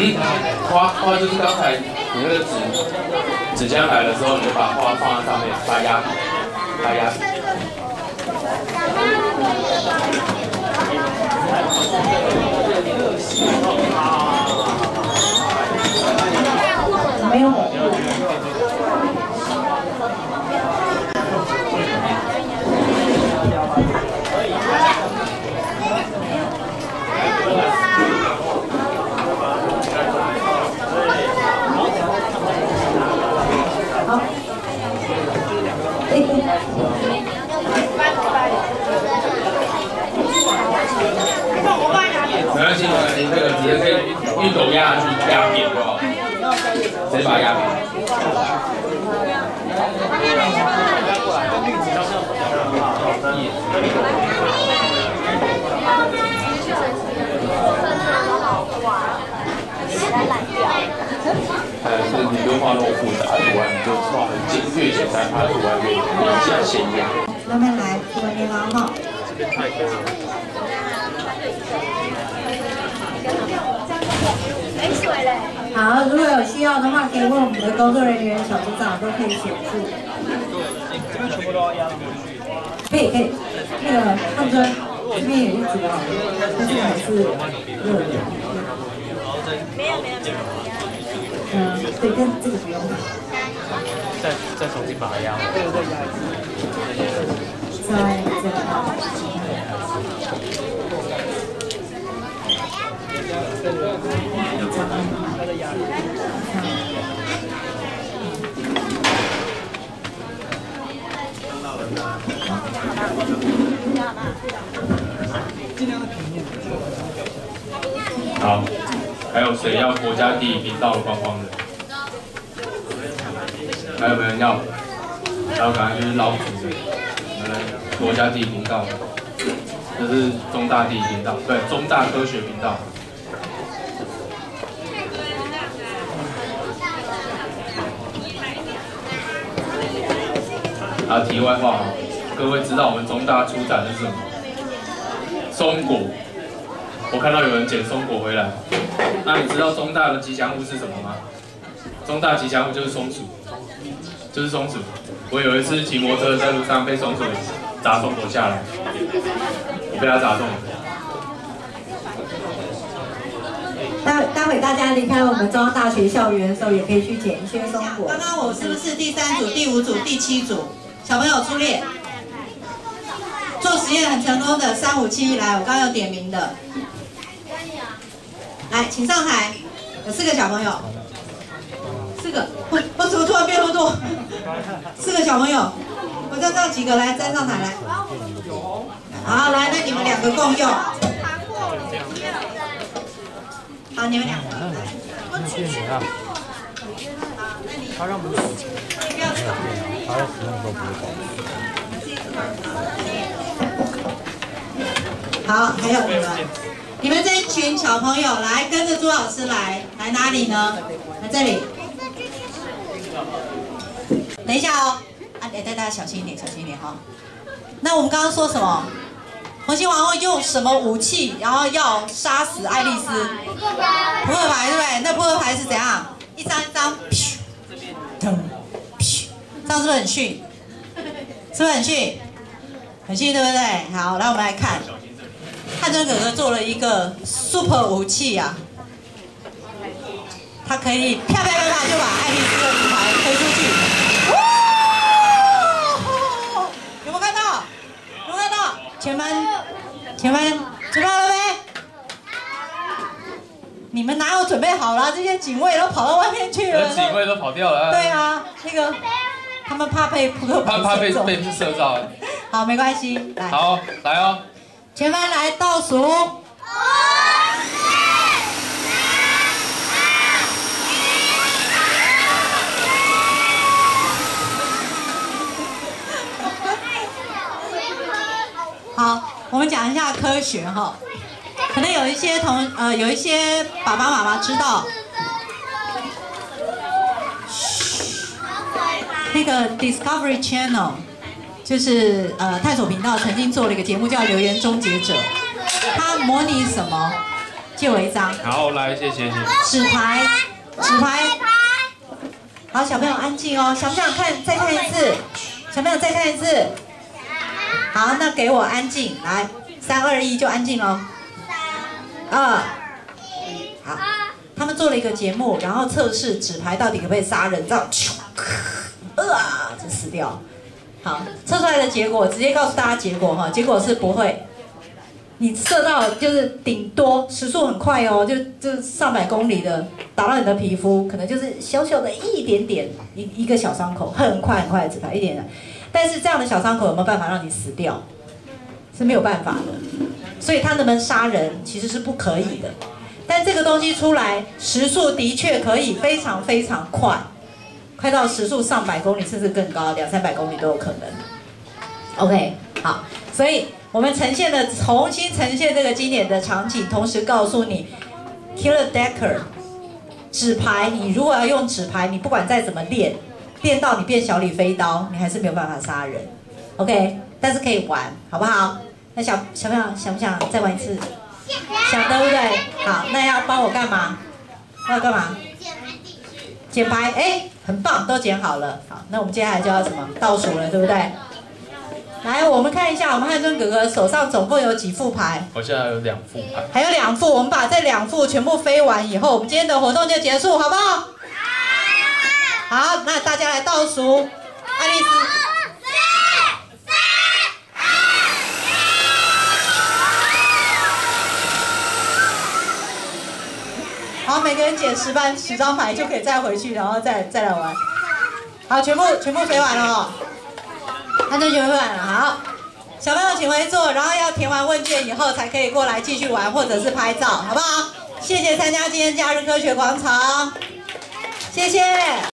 嗯，花花就是刚才你那个纸纸浆来的时候，你就把花放在上面，把它压平，把它压。没有没关系，没关系，这个直接可以熨斗压下去压扁就好，直接把压扁。呃，是你不用画那么复杂图案，你就画很简越简单，它图案越明显鲜艳。慢慢来，这个棉毛。好，如果有需要的话，可以问我们的工作人员、小组长都可以协助。可以可以，那个胖尊这边也一直好，但是还是热的。没有没有没有。嗯，对，跟这个不用。再再重新把它压回来。在这个好，还有谁要国家地理频道的观光的？还有没有人要？还有赶快就是捞主的，呃，国家地理频道，这是中大地理频道，对，中大科学频道。啊，题外话，各位知道我们中大出展的是什么？松果。我看到有人捡松果回来，那你知道中大的吉祥物是什么吗？中大吉祥物就是松鼠，就是松鼠。我有一次骑摩托车在路上被松鼠砸松果下来，我被它砸中了。待待会大家离开我们中央大学校园的时候，也可以去捡一些松果刚。刚我是不是第三组、第五组、第七组小朋友出列？做实验很成功的三五七来，我刚刚有点名的，来，请上台。有四个小朋友，四个，我我怎么突然变那么多？四个小朋友，我再让几个来站上台来。好，来，那你们两个共用。好，你们两个。那谢谢啊。他让不了，你不要走。好，还有你们，你们这一群小朋友来跟着朱老师来，来哪里呢？来这里。等一下哦，啊，得大家小心一点，小心一点哈。那我们刚刚说什么？红心王后用什么武器，然后要杀死爱丽丝？扑克牌，对不对？那扑克牌是怎样？一张一张，噗，这样是不是很逊？是不是很逊？很逊，对不对？好，来我们来看。汉真哥哥做了一个 super 武器啊、他可以啪啪啪啪就把爱丽丝的纸牌推出去。哇！有没有看到？有没有看到？前班，前班准备好了没？你们哪有准备好了？这些警卫都跑到外面去了。警卫都跑掉了。对啊，那个他们怕被扑克牌怕怕被被射到。好，没关系，来。好，来哦。前方来倒数。好，我们讲一下科学哈，可能有一些同呃有一些爸爸妈妈知道，那个 Discovery Channel 就是呃探索频道曾经做了一个节目叫《留言终结者》，它模拟什么？借我一张好，来，谢谢你。纸牌，纸牌。好，小朋友安静哦，想不想看？再看一次，小朋友再看一次。好，那给我安静，来，三二一就安静喽。二，好，他们做了一个节目，然后测试纸牌到底可不可以杀人，这样，啊，就死掉。好，测出来的结果直接告诉大家结果哈，结果是不会。你射到就是顶多时速很快哦，就就上百公里的打到你的皮肤，可能就是小小的一点点一一个小伤口，很快很快的纸牌一点点。但是这样的小伤口有没有办法让你死掉？是没有办法的。所以它能不能杀人其实是不可以的。但这个东西出来时速的确可以非常非常快，快到时速上百公里甚至更高，两三百公里都有可能。OK，好，所以我们呈现的重新呈现这个经典的场景，同时告诉你，Killer Decker，纸牌，你如果要用纸牌，你不管再怎么练，练到你变小李飞刀，你还是没有办法杀人。OK，但是可以玩，好不好？那想想不想想不想再玩一次？想对不对？好，那要帮我干嘛？要干嘛？捡牌，哎，很棒，都剪好了。好，那我们接下来就要什么？倒数了，对不对？来，我们看一下，我们汉尊哥哥手上总共有几副牌？我现在有两副牌。还有两副，我们把这两副全部飞完以后，我们今天的活动就结束，好不好？好，那大家来倒数，爱丽丝。好，每个人捡十班十张牌就可以再回去，然后再再来玩。好，全部全部飞完了哦，那就全部飞完了。好，小朋友请回座，然后要填完问卷以后才可以过来继续玩或者是拍照，好不好？谢谢参加今天假日科学广场，谢谢。